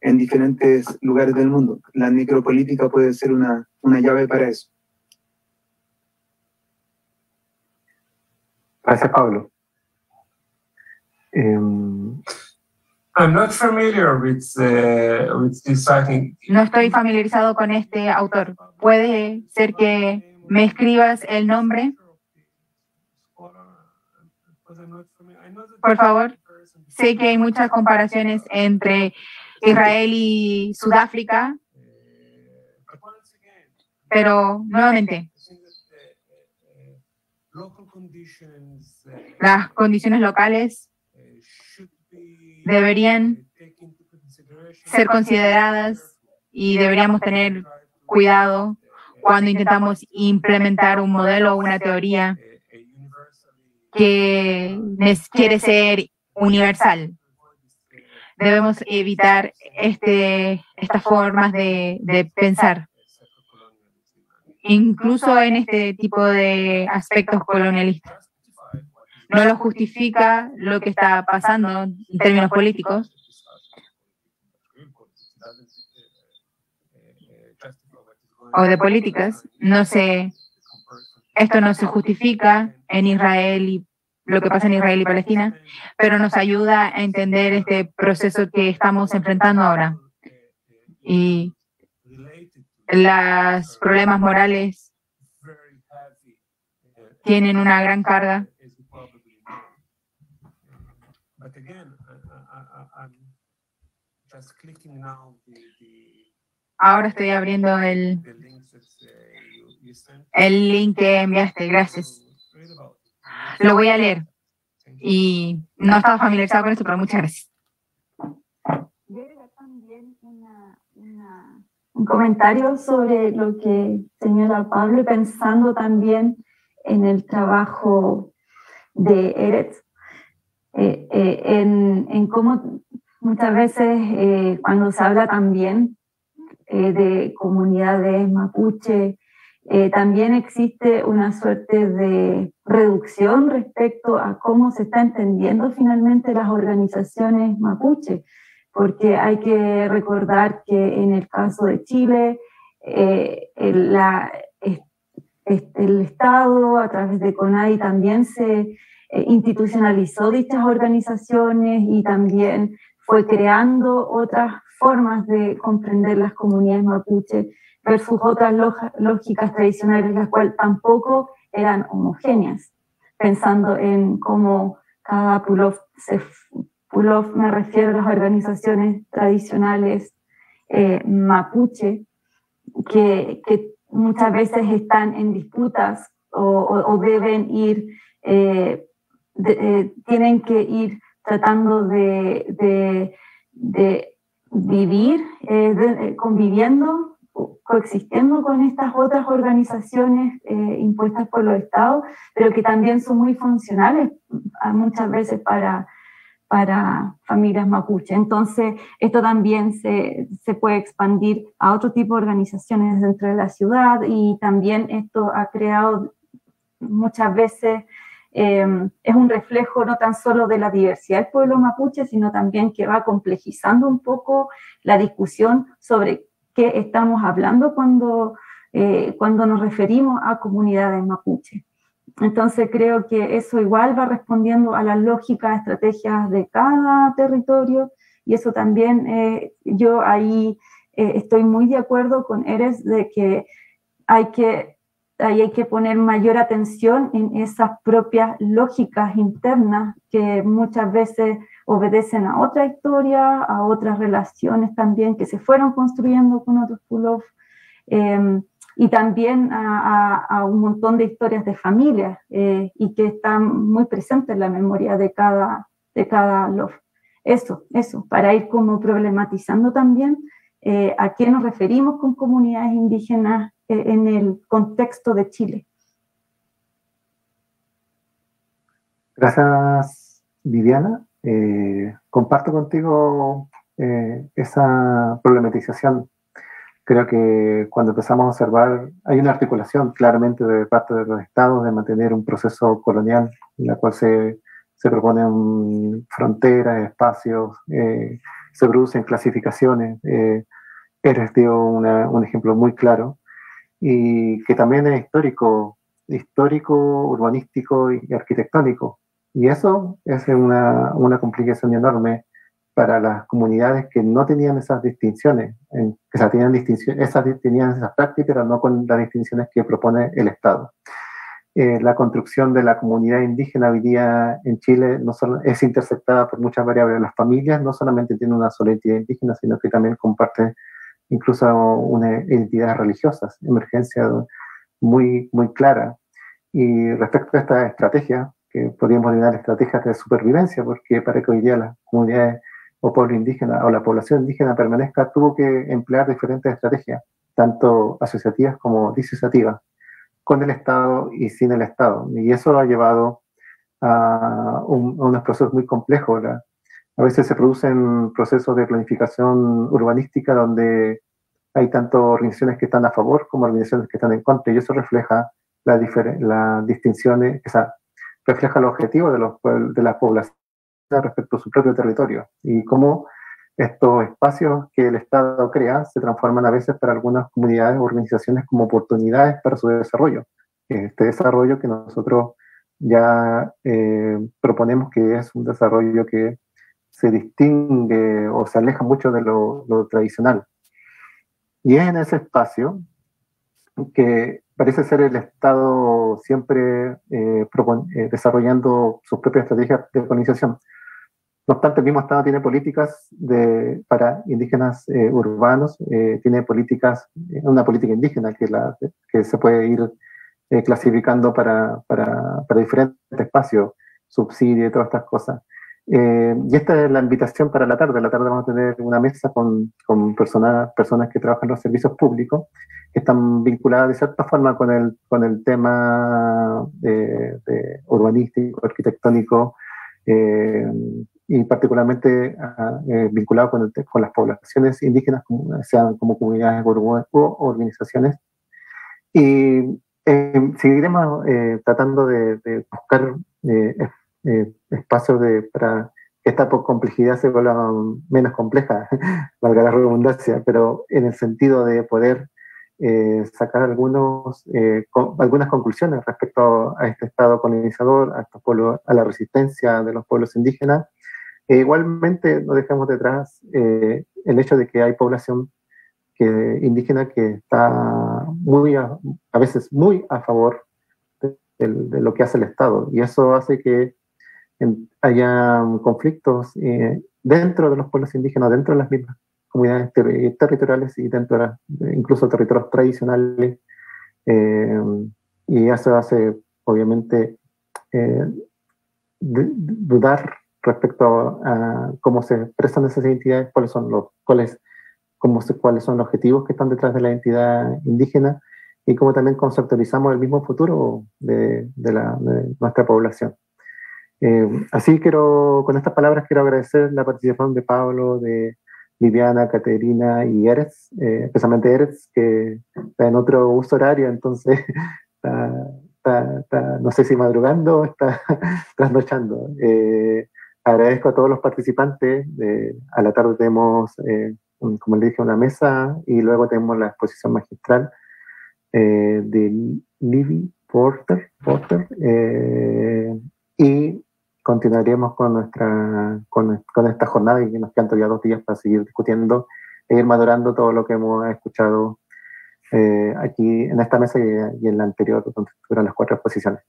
en diferentes lugares del mundo. La micropolítica puede ser una, una llave para eso. Gracias, Pablo. Um, I'm not familiar with, uh, with this. No estoy familiarizado con este autor. ¿Puede ser que me escribas el nombre? Por favor. Sé que hay muchas comparaciones entre Israel y Sudáfrica, pero nuevamente, las condiciones locales deberían ser consideradas y deberíamos tener cuidado cuando intentamos implementar un modelo o una teoría que quiere ser universal. Debemos evitar este, estas formas de, de pensar, incluso en este tipo de aspectos colonialistas. No lo justifica lo que está pasando en términos políticos, o de políticas, no se, esto no se justifica en Israel y lo que pasa en Israel y Palestina, pero nos ayuda a entender este proceso que estamos enfrentando ahora. Y los problemas morales tienen una gran carga. Ahora estoy abriendo el, the links that uh, you, you sent. El link que enviaste. Gracias. Lo voy a leer. Y no estaba familiarizado con esto, pero muchas gracias. También una- una- un comentario sobre lo que señala Pablo, pensando también en el trabajo de Eretz, eh, eh, en, en cómo muchas veces eh, cuando se habla también de comunidades mapuche, eh, también existe una suerte de reducción respecto a cómo se está entendiendo finalmente las organizaciones mapuche porque hay que recordar que en el caso de Chile, eh, el, la- el Estado a través de CONADI también se eh, institucionalizó dichas organizaciones y también fue creando otras formas de comprender las comunidades mapuche versus otras lógicas tradicionales, las cuales tampoco eran homogéneas, pensando en cómo cada pull-off Pull-off me refiero a las organizaciones tradicionales eh, mapuche, que, muchas veces están en disputas o, deben ir, eh, eh, tienen que ir tratando de, de- vivir, conviviendo, co- coexistiendo con estas otras organizaciones eh, impuestas por los estados, pero que también son muy funcionales ah, muchas veces para para familias mapuche. Entonces, esto también se, se puede expandir a otro tipo de organizaciones dentro de la ciudad y también esto ha creado muchas veces, eh, es un reflejo no tan solo de la diversidad del pueblo mapuche, sino también que va complejizando un poco la discusión sobre qué estamos hablando cuando, eh, cuando nos referimos a comunidades mapuche. Entonces creo que eso igual va respondiendo a las lógicas, estrategias de cada territorio y eso también eh, yo ahí eh, estoy muy de acuerdo con Eres de que hay que, ahí hay que poner mayor atención en esas propias lógicas internas que muchas veces obedecen a otra historia, a otras relaciones también que se fueron construyendo con otros pull-off. eh, y también a, un montón de historias de familias eh, y que están muy presentes en la memoria de cada, de cada love. Eso, eso, para ir como problematizando también eh, a qué nos referimos con comunidades indígenas eh, en el contexto de Chile. Gracias, Viviana. Eh, comparto contigo eh, esa problematización. Creo que cuando empezamos a observar, hay una articulación claramente de parte de los estados de mantener un proceso colonial en la cual se, se proponen fronteras, espacios, eh, se producen clasificaciones. Eh, Eres dio un ejemplo muy claro y que también es histórico, histórico, urbanístico y arquitectónico. Y eso es una, complicación enorme para las comunidades que no tenían esas distinciones, que tenían, distinción, esas, tenían esas prácticas, pero no con las distinciones que propone el Estado. Eh, la construcción de la comunidad indígena hoy en Chile no solo es interceptada por muchas variables. Las familias no solamente tienen una sola identidad indígena, sino que también comparten incluso una identidad religiosa, emergencia muy, muy clara. Y respecto a esta estrategia, que podríamos denominar estrategias de supervivencia, porque para que hoy día las comunidades o pueblo indígena o la población indígena permanezca, tuvo que emplear diferentes estrategias, tanto asociativas como disociativas, con el Estado y sin el Estado. Y eso ha llevado a, un- a unos procesos muy complejos. ¿verdad? A veces se producen procesos de planificación urbanística donde hay tanto organizaciones que están a favor como organizaciones que están en contra, y eso refleja las las distinciones, o sea, refleja los objetivos de, los, de la población respecto a su propio territorio y cómo estos espacios que el Estado crea se transforman a veces para algunas comunidades o organizaciones como oportunidades para su desarrollo. Este desarrollo que nosotros ya eh, proponemos que es un desarrollo que se distingue o se aleja mucho de lo, lo tradicional. Y es en ese espacio que parece ser el Estado siempre eh, eh, desarrollando sus propias estrategias de colonización. No obstante, el mismo Estado tiene políticas para indígenas eh, urbanos, tiene políticas, una política indígena que, se puede ir clasificando para, diferentes espacios, subsidio y todas estas cosas. Y esta es la invitación para la tarde. La tarde vamos a tener una mesa con, con personas, personas que trabajan en los servicios públicos, que están vinculadas de cierta forma con el, con el tema de, de urbanístico, arquitectónico, eh, y particularmente ah, eh, vinculado con, con, las poblaciones indígenas, sean como comunidades o organizaciones. Y eh, seguiremos eh, tratando de, buscar espacios de, para que esta complejidad se vuelva menos compleja, valga la redundancia, pero en el sentido de poder sacar algunos, algunas conclusiones respecto a este Estado colonizador, a, estos pueblos, a la resistencia de los pueblos indígenas e igualmente no dejamos detrás eh, el hecho de que hay población que, indígena que está muy, a, veces muy a favor de, lo que hace el Estado. Y eso hace que haya conflictos eh, dentro de los pueblos indígenas, dentro de las mismas comunidades territoriales y dentro de incluso territorios tradicionales. Eh, y eso hace, obviamente, dudar respecto a, cómo se expresan esas identidades, cuáles son los, cuáles, cómo se, cuáles son los objetivos que están detrás de la identidad indígena y cómo también conceptualizamos el mismo futuro de, de, la, de nuestra población. Eh, así quiero, con estas palabras quiero agradecer la participación de Pablo, de Viviana, Caterina y Eretz, eh, especialmente Eretz, que está en otro uso horario, entonces está, está, no sé si madrugando o está trasnochando. Eh, agradezco a todos los participantes. a la tarde tenemos, eh, como les dije, una mesa y luego tenemos la exposición magistral eh, de Libby Porter, Porter eh, y continuaremos con, nuestra, con, con, esta jornada y nos quedan todavía dos días para seguir discutiendo e ir madurando todo lo que hemos escuchado aquí en esta mesa y, y en la anterior, donde fueron las cuatro exposiciones.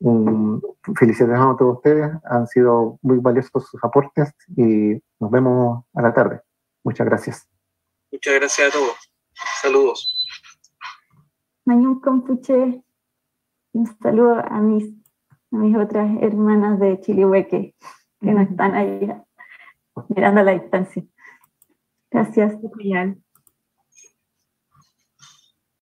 Um, felicidades a todos ustedes, han sido muy valiosos sus aportes y nos vemos a la tarde. Muchas gracias. Muchas gracias a todos. Saludos. Mañón Compuche, un saludo a mis, a mis otras hermanas de Chilihueque que no están ahí mirando a la distancia. Gracias.